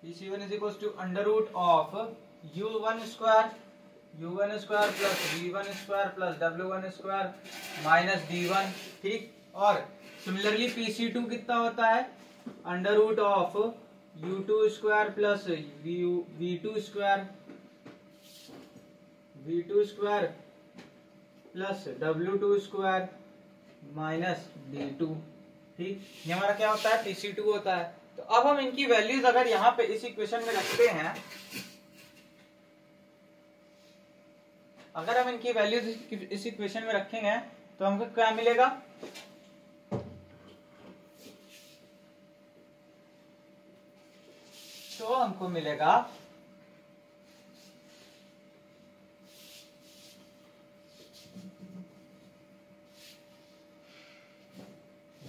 PC one is equal to under root of u one square u one square plus v one square plus W one square minus d one ठीक? और सिमिलरली पीसी टू कितना होता है? Under root of u two square plus v two square v two square plus W two square minus d two ठीक? ये हमारा क्या होता है? टीसी टू होता है। तो अब हम इनकी वैल्यूज़ अगर यहाँ पे इस इक्वेशन में रखते हैं, अगर हम इनकी वैल्यूज़ इस इक्वेशन में रखेंगे तो हमको क्या मिलेगा? तो हमको मिलेगा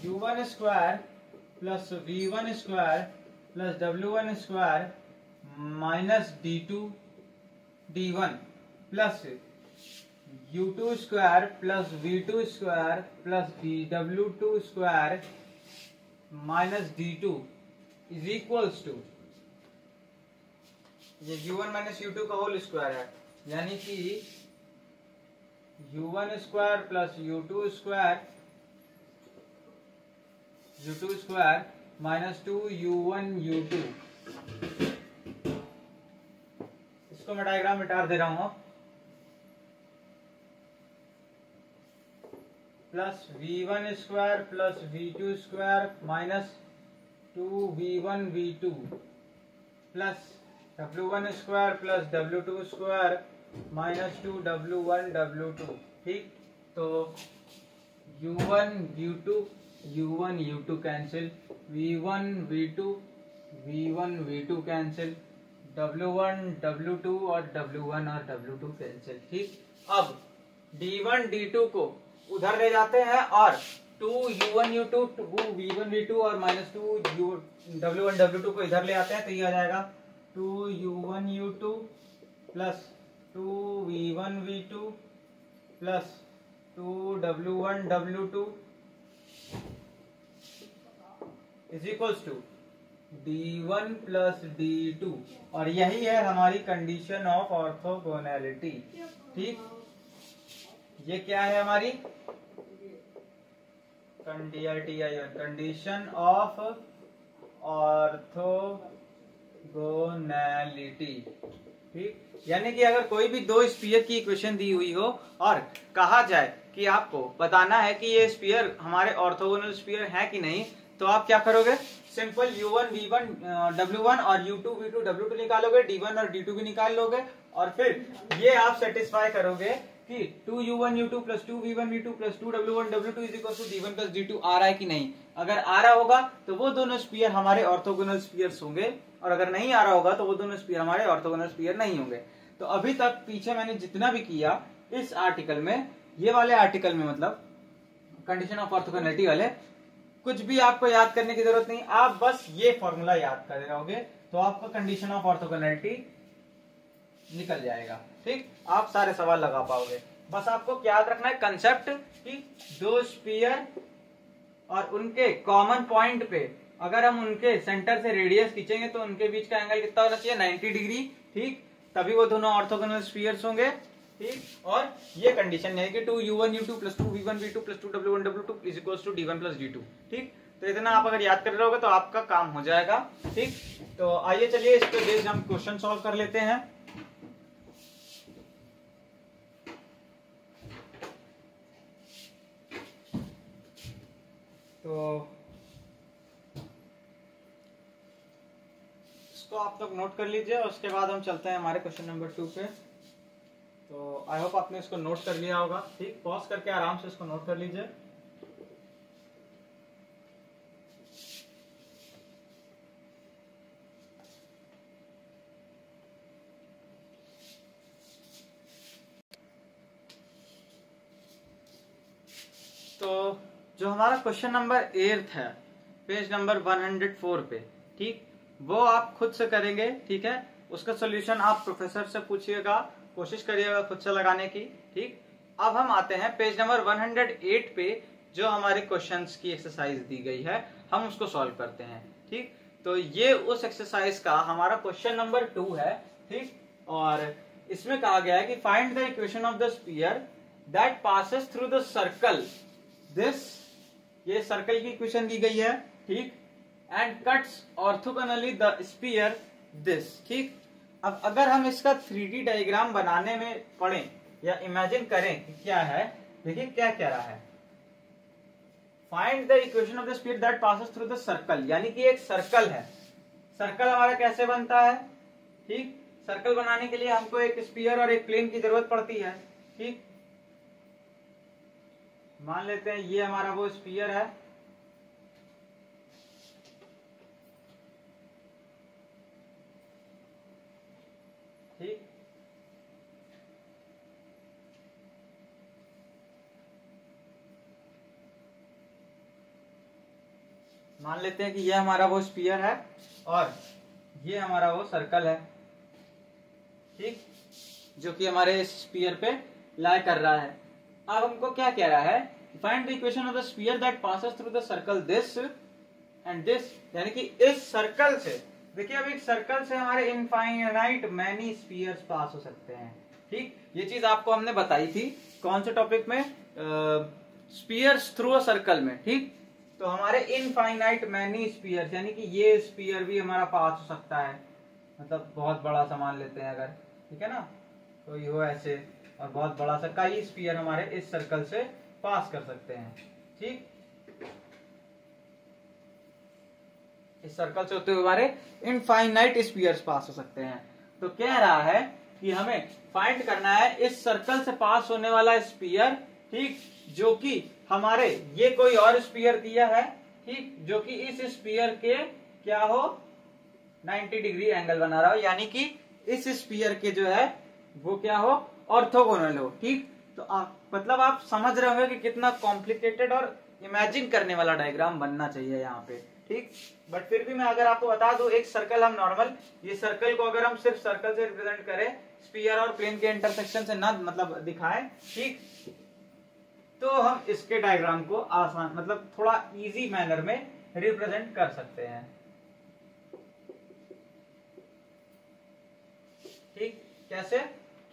U one square plus V one square plus W one square minus D two D one plus U two square plus V two square plus D W two square minus D two is equals to ये U one minus U two का whole square है। यानी कि U one square plus U two square U two square minus two U one U two इसको मैं diagram मिटा दे रहा हूँ। Plus V one square plus V two square minus two V one V two plus W one square plus W two square minus two W one W two ठीक? तो U one U two U one U two cancel V one V two V one V two cancel W one W two और W one और W two cancel ठीक? अब D one D to को उधर ले जाते हैं और two U one U two two V one V two और minus two U W one को इधर ले आते हैं तो ये आ जाएगा two U one U two plus two V one V two plus two W one W two is equals to D one plus D two और यही है हमारी कंडीशन ऑफ़ ऑर्थोगोनैलिटी ठीक? ये क्या है हमारी? कंडीशन ऑफ़ ऑर्थोगोनैलिटी ठीक? यानी कि अगर कोई भी दो स्पीयर की इक्वेशन दी हुई हो और कहा जाए कि आपको बताना है कि ये स्पीयर हमारे ऑर्थोगोनल स्पीयर है कि नहीं तो आप क्या करोगे? Simple u1 one v one W one और u2 two we two W two निकालोगे d1 और d2 भी निकाल लोगे, और फिर ये आप सेटिस्फाई करोगे कि two U one U two plus two V one V two plus two W one W two is equal to D one plus D two आ रहा है कि नहीं? अगर आ रहा होगा तो वो दोनों स्पीयर हमारे ऑर्थोगोनल स्पीयर्स होंगे, और अगर नहीं आ रहा होगा तो वो दोनों स्पीयर हमारे ऑर्थोगोनल स्पीयर नहीं होंगे। तो अभी तक पीछे मैंने जितना भी किया, इस आर्टिकल में ये वाले आर्टिकल में मतलब कंडीशन ऑफ़ ऑर्थोगोनलिटी वाले, कुछ भी आपको याद करने की ज़रूरत नहीं, आप बस ये फॉर्मूला याद कर रहोगे तो आपका कंडीशन ऑफ़ ऑर्थोगोनलिटी निकल जाएगा, ठीक? आप सारे सवाल लगा पाओगे। बस आपको याद रखना है कंसेप्ट कि दो स्पीयर और उनके कॉमन पॉइंट पे, अगर हम उनके सेंटर से रेडियस खींचेंगे तो उनके बीच का एंगल कितना होना चाहिए? 90 डिग्री ठीक? तभी वो दोनों ऑर्थोगोनल स्पीयर्स होंगे। ठीक? और ये कंडीशन है कि two U one U two plus two V one V two plus two W one W two is equal to D one plus D two ठीक? तो इतना आप अगर याद कर रहे होगे तो आपका काम हो जाएगा। ठीक? तो आइए चलिए इस पे बेस्ड हम क्वेश्चन सॉल्व कर लेते हैं। तो इसको आप लोग नोट कर लीजिए और उसके बाद हम चलते हैं हमारे क्वेश्चन नंबर टू पे। तो आई होप आपने इसको नोट कर लिया होगा। ठीक पॉज करके आराम से इसको नोट कर लीजिए। तो जो हमारा क्वेश्चन नंबर एट है पेज नंबर 104 पे, ठीक, वो आप खुद से करेंगे, ठीक है? उसका सोल्यूशन आप प्रोफेसर से पूछिएगा। कोशिश करिएगा खुद से लगाने की, ठीक? अब हम आते हैं पेज नंबर 108 पे, जो हमारे क्वेश्चंस की एक्सरसाइज दी गई है। हम उसको सॉल्व करते हैं, ठीक? तो ये उस एक्सरसाइज का हमारा क्वेश्चन नंबर टू है, ठीक? और इसमें कहा गया है कि find the equation of the sphere that passes through the circle this ये सर्कल की इक्वेशन दी गई है, ठीक? And cuts orthogonally the sphere this ठीक? अब अगर हम इसका थ्री डायग्राम बनाने में पढ़ें या इमेजिन करें कि क्या है, देखिए क्या कह रहा है। Find the equation of the speed that passes through the circle यानी कि एक सर्कल है। सर्कल हमारा कैसे बनता है? ठीक? सर्कल बनाने के लिए हमको एक स्पीयर और एक प्लेन की ज़रूरत पड़ती है। ठीक? मान लेते हैं ये हमारा वो स्पीयर है ठीक मान लेते हैं कि ये हमारा वो स्पीयर है और ये हमारा वो सर्कल है, ठीक? जो कि हमारे स्पीयर पे लाई कर रहा है। अब हमको क्या कह रहा है? Find the equation of the sphere that passes through the circle this and this यानी कि इस सर्कल से। देखिए, अब एक सर्कल से हमारे इनफाइनाइट मैनी स्पीयर्स पास हो सकते हैं, ठीक? ये चीज़ आपको हमने बताई थी कौन से टॉपिक में? स्पीयर्स थ्रू अ सर्कल में, ठीक? तो हमारे इनफाइनाइट मैनी स्पीयर यानी कि ये स्पीयर भी हमारा पास हो सकता है। मतलब बहुत बड़ा सामान लेते हैं अगर, ठीक है ना? तो ये हो ऐसे, और बहुत बड़ा सा कई स्पीयर हमारे इस सर्कल से पास कर सकते हैं, ठीक? इस सर्कल से होते हुए हमारे इनफाइनाइट स्पीयर पास हो सकते हैं। तो कह रहा है कि हमें फाइंड करना है इस सर्कल से पास होने वाला स्पीयर ठीक? जो कि हमारे, ये कोई और स्पीयर दिया है, ठीक, जो कि इस स्पीयर के क्या हो? 90 डिग्री एंगल बना रहा हो, यानी कि इस स्पीयर के जो है, वो क्या हो? ऑर्थोगोनल हो, ठीक? तो आप मतलब आप समझ रहे होंगे कि कितना कॉम्प्लिकेटेड और इमेजिन करने वाला डायग्राम बनना चाहिए यहाँ पे, ठीक? बट फिर भी मैं अगर आपको बता दू, एक सर्कल हम नॉर्मल ये सर्कल को अगर हम सिर्फ़ सर्कल से रिप्रेजेंट करें स्पीयर और प्लेन के इंटरसेक्शन से ना मतलब दिखाएँ, ठीक? तो हम इसके डायग्राम को आसान मतलब थोड़ा इजी मैनर में रिप्रेजेंट कर सकते हैं। ठीक? कैसे?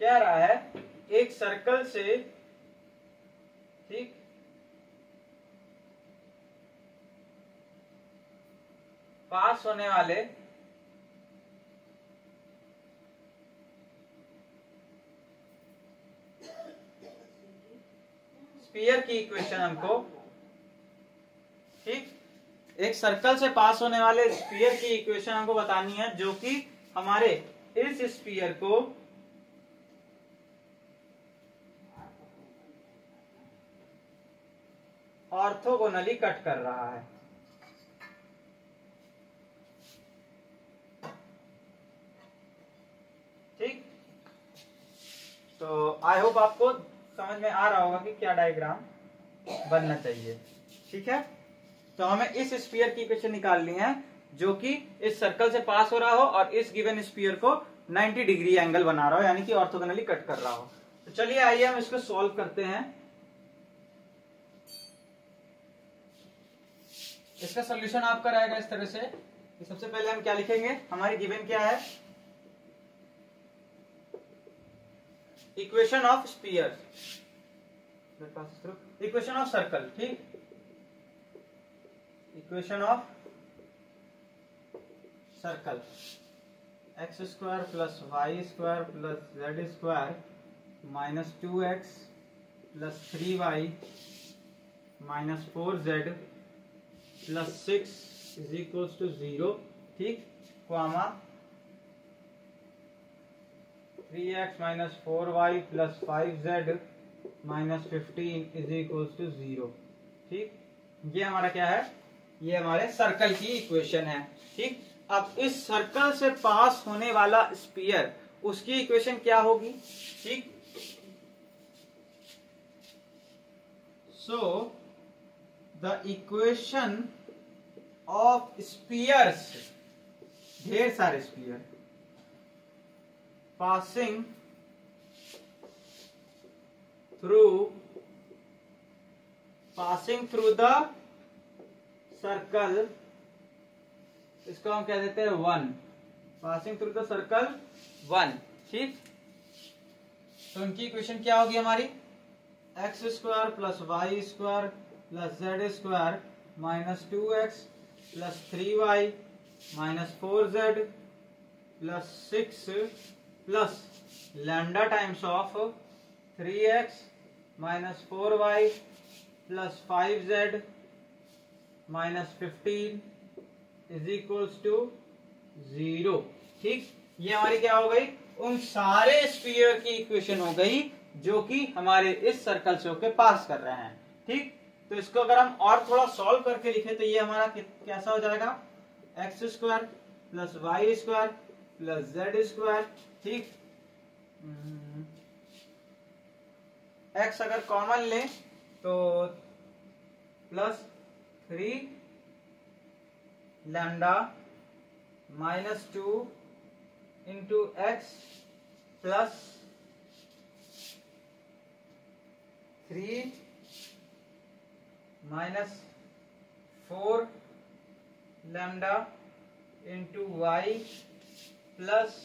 कह रहा है, एक सर्कल से, ठीक? पास होने वाले स्पीयर की इक्वेशन हमको। ठीक? एक सर्कल से पास होने वाले स्पीयर की इक्वेशन हमको बतानी है, जो कि हमारे इस स्पीयर को ऑर्थोगोनली कट कर रहा है। ठीक? तो आई होप आपको समझ में आ रहा होगा कि क्या डायग्राम बनना चाहिए। ठीक है? तो हमें इस स्पीयर की इक्वेशन निकालनी है, जो कि इस सर्कल से पास हो रहा हो और इस गिवन स्पीयर को 90 डिग्री एंगल बना रहा हो, यानी कि ऑर्थोगोनली कट कर रहा हो। तो चलिए आइए हम इसको सॉल्व करते हैं। इसका सोल्यूशन आपका रहेगा इस तरह से। सबसे पहले हम क्या लिखेंगे? हमारी गिवन क्या है? Equation of sphere. Equation of circle, ठीक? Equation of circle. X square plus y square plus z square minus two x plus three y minus four z plus six is equals to zero, ठीक? Comma three x minus four y plus five z minus fifteen is equals to zero ठीक? ये हमारा क्या है? ये हमारे circle की equation है। ठीक? अब इस सर्कल से पास होने वाला स्पीयर उसकी इक्वेशन क्या होगी? ठीक? So the equation of spheres ढेर सारे sphere passing through passing through the circle इसको हम कह देते हैं one passing through the circle one ठीक? तो उनकी इक्वेशन क्या होगी हमारी? X square plus y square plus z square minus two x plus three y minus four z plus six plus lambda times of three x minus four y plus five z minus fifteen is equals to zero. ठीक? ये हमारी क्या हो गई? उन सारे sphere की equation हो गई जो कि हमारे इस सर्कल से होकर पास कर रहे हैं। ठीक? तो इसको अगर हम और थोड़ा सॉल्व करके लिखे तो ये हमारा कैसा हो जाएगा? X square plus y square plus z square ठीक। एक्स अगर कॉमन ले तो plus three lambda minus two into x plus three minus four lambda into y plus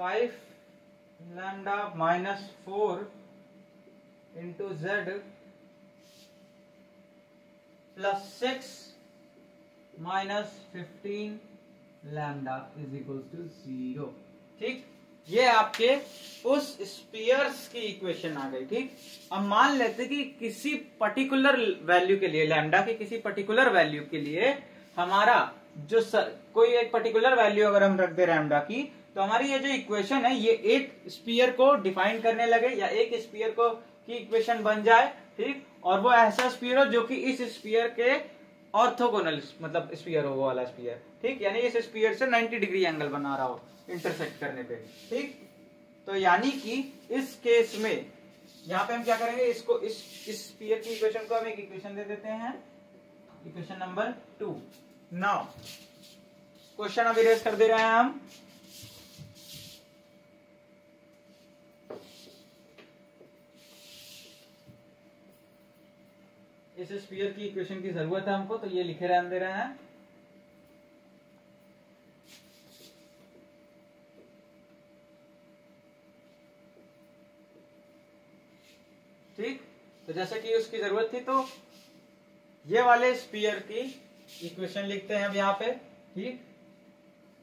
five lambda minus four into z plus six minus fifteen lambda is equal to zero ठीक? ये आपके उस spheres की equation आ गई ठीक? अब मान लेते कि किसी पर्टिकुलर वैल्यू के लिए लैम्डा के किसी पर्टिकुलर वैल्यू के लिए हमारा जो सर, कोई एक पर्टिकुलर वैल्यू अगर हम रख दे लैम्डा की तो हमारी ये जो इक्वेशन है, ये एक स्पीयर को डिफाइन करने लगे या एक स्पीयर को की इक्वेशन बन जाए, ठीक? और वो ऐसा स्पीयर हो जो कि इस स्पीयर के ऑर्थोगोनल मतलब स्पीयर हो, वो वाला स्पीयर ठीक? यानी इस स्पीयर से 90 डिग्री एंगल बना रहा हो इंटरसेक्ट करने पे, ठीक? तो यानी कि इस केस में, यहाँ पे हम क्या करेंगे? इसको, इस इस स्पीयर की इक्वेशन को हम एक इक्वेशन दे देते हैं। Equation number two now question अभी रेस कर दे रहे हैं हम। इस स्पीयर की इक्वेशन की ज़रूरत है हमको तो ये लिखे रहने दे रहे हैं। ठीक? तो जैसे कि उसकी ज़रूरत थी तो ये वाले स्पीयर की इक्वेशन लिखते हैं अब यहाँ पे। ठीक?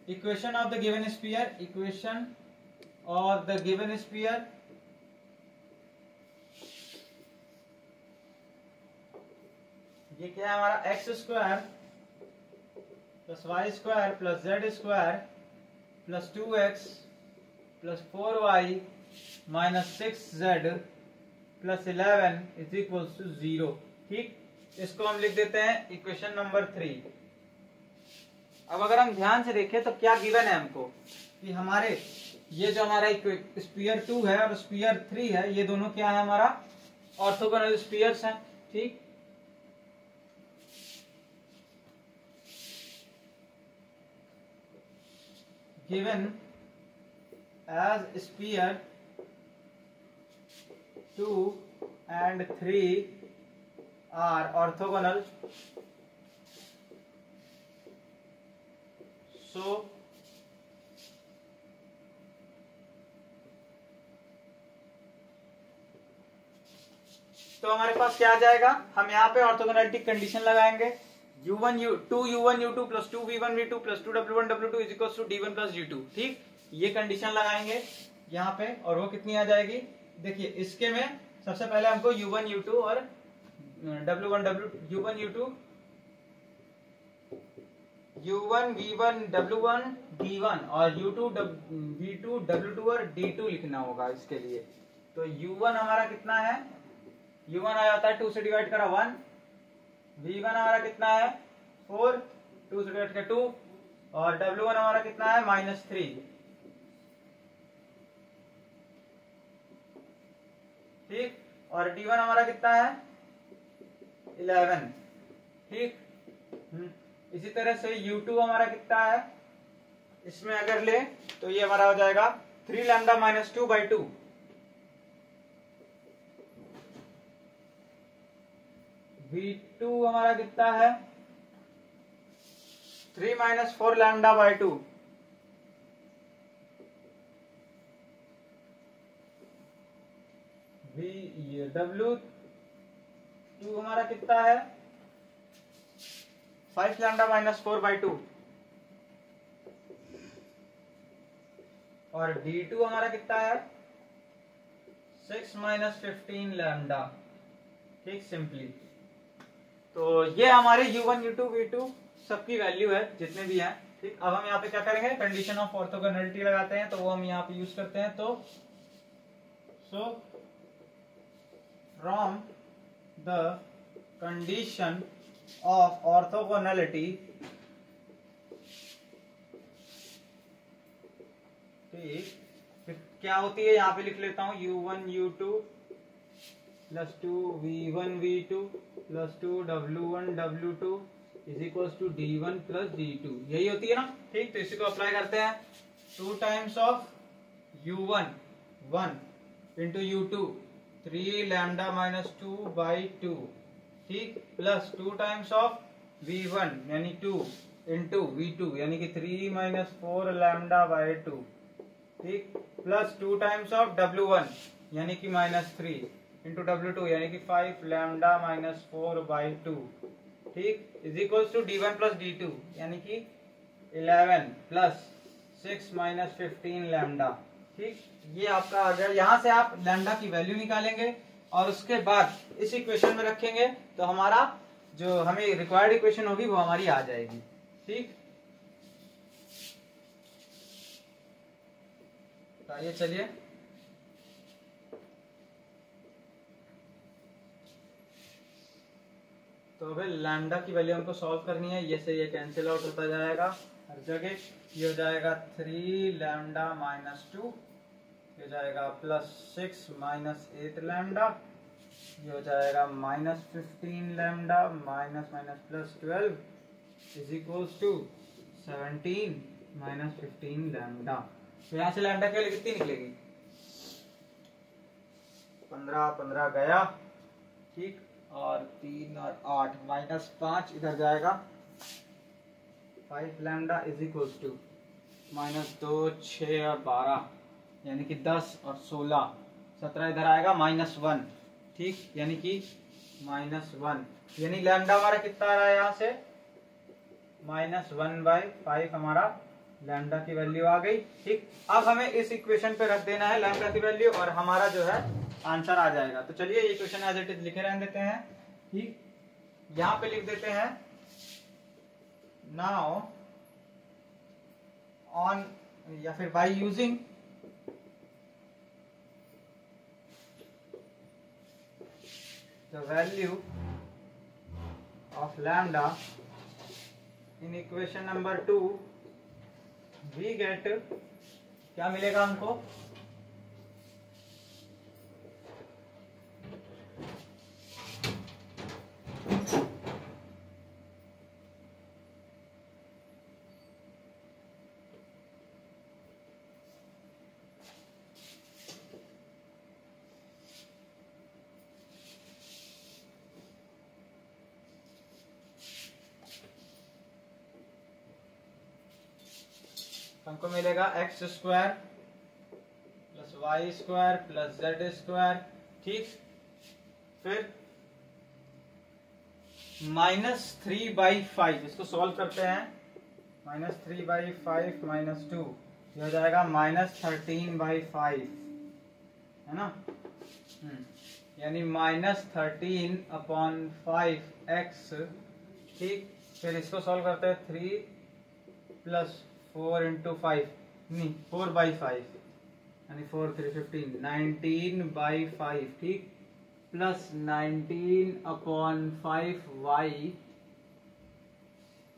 Equation of the given sphere equation of the given sphere ये क्या है हमारा x square plus y square plus z square plus two x plus four y minus six z plus eleven is equal to zero ठीक? इसको हम लिख देते हैं इक्वेशन नंबर थ्री अब अगर हम ध्यान से देखें तो क्या गिवन है हमको? कि हमारे, ये जो हमारा स्पीयर टू है और स्पीयर थ्री है, ये दोनों क्या है हमारा? ऑर्थोगोनल स्पीयर्स हैं। ठीक? Given as sphere 2 and 3 are orthogonal. So तो हमारे पास क्या आ जाएगा? हम यहाँ पे ऑर्थोगोनलिटी कंडीशन लगाएँगे। U1 u 2 u1 u2 plus two V one V two plus two W one W two two D one plus D two ठीक? ये कंडीशन लगाएँगे यहाँ पे और वो कितनी आ जाएगी? देखिए, इसके में सबसे पहले हमको u1 u2 और w1 w u1 u2 u1 v1 w1 d1 और u2 v2 w2 और d2 लिखना होगा इसके लिए। तो u1 हमारा कितना है? U1 आ जाता है टू से डिवाइड करा वन वी वन हमारा कितना है? फोर टू से डिवाइड कर टू और डब्ल्यू वन हमारा कितना है? माइनस थ्री ठीक? और डी वन हमारा कितना है? इलेवन ठीक? हम्म, इसी तरह से यू टू हमारा कितना है? इसमें अगर ले तो ये हमारा हो जाएगा three lambda minus two by two v two हमारा कितना है? Three minus four lambda by two v W two हमारा कितना है? Five lambda minus four by two और डी टू हमारा कितना है? सिक्स माइनस फिफ्टीन लैमडा ठीक सिंपली तो ये हमारे u1, u2, v2 सबकी वैल्यू है जितने भी हैं ठीक? अब हम यहाँ पे क्या करेंगे? कंडीशन ऑफ़ ऑर्थोगोनलिटी लगाते हैं तो वो हम यहाँ पे यूज़ करते हैं तो so from the condition of orthogonality ठीक? क्या होती है? यहाँ पे लिख लेता हूँ u1, u2 plus two V one V two plus two W one W two is equal to D one plus D two. यही होती है ना? ठीक तो इसी को अप्लाई करते हैं। Two times of u one one into u two three lambda minus two by two ठीक plus two times of v one यानी टू इंटू वी टू यानी कि three minus four lambda by two ठीक plus two times of डब्ल्यू one यानी कि minus three into डब्ल्यू two यानी कि five lambda minus four by two ठीक? Is equals to d one plus d two यानी कि eleven plus six minus fifteen lambda ठीक? ये आपका आ गया। यहाँ से आप लैमडा की वैल्यू निकालेंगे और उसके बाद इस इक्वेशन में रखेंगे तो हमारा जो हमें रिक्वायर्ड इक्वेशन होगी, वो हमारी आ जाएगी, ठीक? आइए चलिए। तो अभी लैम्डा की वैल्यू हमको सॉल्व करनी है। ये से ये कैंसिल आउट होता जाएगा। हर जगह ये हो जाएगा थ्री लैमडा माइनस टू ये हो जाएगा plus six minus eight lambda ये हो जाएगा minus fifteen lambda minus minus plus twelve is equals to seventeen minus fifteen lambda तो यहाँ से लैम्डा की वैल्यू कितनी निकलेगी? पंद्रह पंद्रह गया। ठीक। और तीन और आठ माइनस पाँच इधर जाएगा। Five lambda is equal to minus दो छ और बारह, यानी कि दस और सोलह। सत्रह इधर आएगा माइनस वन ठीक? यानी कि माइनस वन यानी लैमडा हमारा कितना आ रहा है यहाँ से? माइनस वन बाई फाइव हमारा लैमडा की वैल्यू आ गई, ठीक? अब हमें इस इक्वेशन पे रख देना है लैमडा की वैल्यू और हमारा जो है आंसर आ जाएगा। तो चलिए ये क्वेश्चन एज इट इज़ लिखे रहने देते हैं। ठीक? यहाँ पे लिख देते हैं नाउ ऑन या फिर by using the value of lambda in equation number two we get क्या मिलेगा हमको? हमको मिलेगा x square plus y square plus z square ठीक? फिर माइनस थ्री बाई फाइव इसको सॉल्व करते हैं। Minus three by five minus two ये हो जाएगा माइनस थर्टीन बाई फाइव है ना? हम्म, यानी minus thirteen upon five x ठीक? फिर इसको सॉल्व करते हैं three plus four into five, नहीं, फोर बाई फाइव, यानी four three fifteen, nineteen by five, ठीक? Plus nineteen upon five y,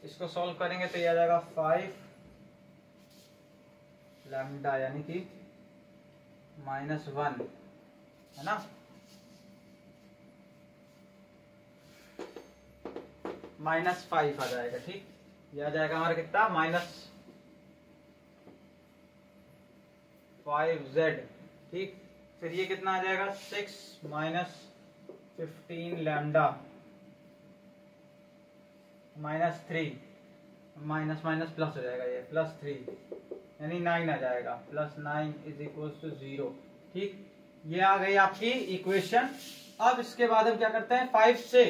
इसको सॉल्व करेंगे तो ये आ जाएगा फाइव लैम्डा, यानी कि माइनस वन, है ना? माइनस फाइव आ जाएगा, ठीक? यह आ जाएगा हमारा कितना? माइनस फाइव जेड ठीक? फिर ये कितना आ जाएगा? Six minus fifteen lambda minus three minus minus plus हो जाएगा ये प्लस थ्री यानी नाइन आ जाएगा plus nine is equal to zero ठीक? ये आ गई आपकी इक्वेशन अब इसके बाद हम क्या करते हैं? फाइव से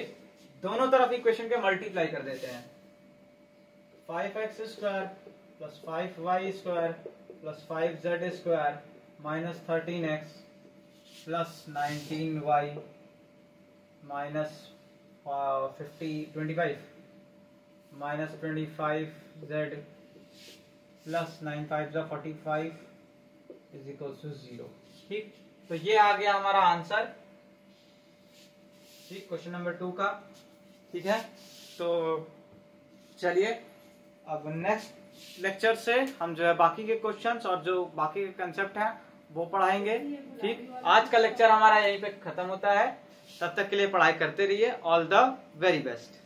दोनों तरफ़ इक्वेशन के मल्टीप्लाई कर देते हैं। Five x square plus five y square plus five z square minus thirteen x plus nineteen y minus fifty twenty five minus twenty five z plus nine five जो forty five is equal to zero ठीक? तो ये आ गया हमारा answer ठीक? Question number two का. ठीक है? तो चलिए, अब नेक्स्ट लेक्चर से हम जो है बाकी के क्वेश्चंस और जो बाकी के कंसेप्ट हैं, वो पढ़ाएँगे, ठीक? आज का लेक्चर हमारा यहीं पे खत्म होता है। तब तक के लिए पढ़ाई करते रहिए। All the very best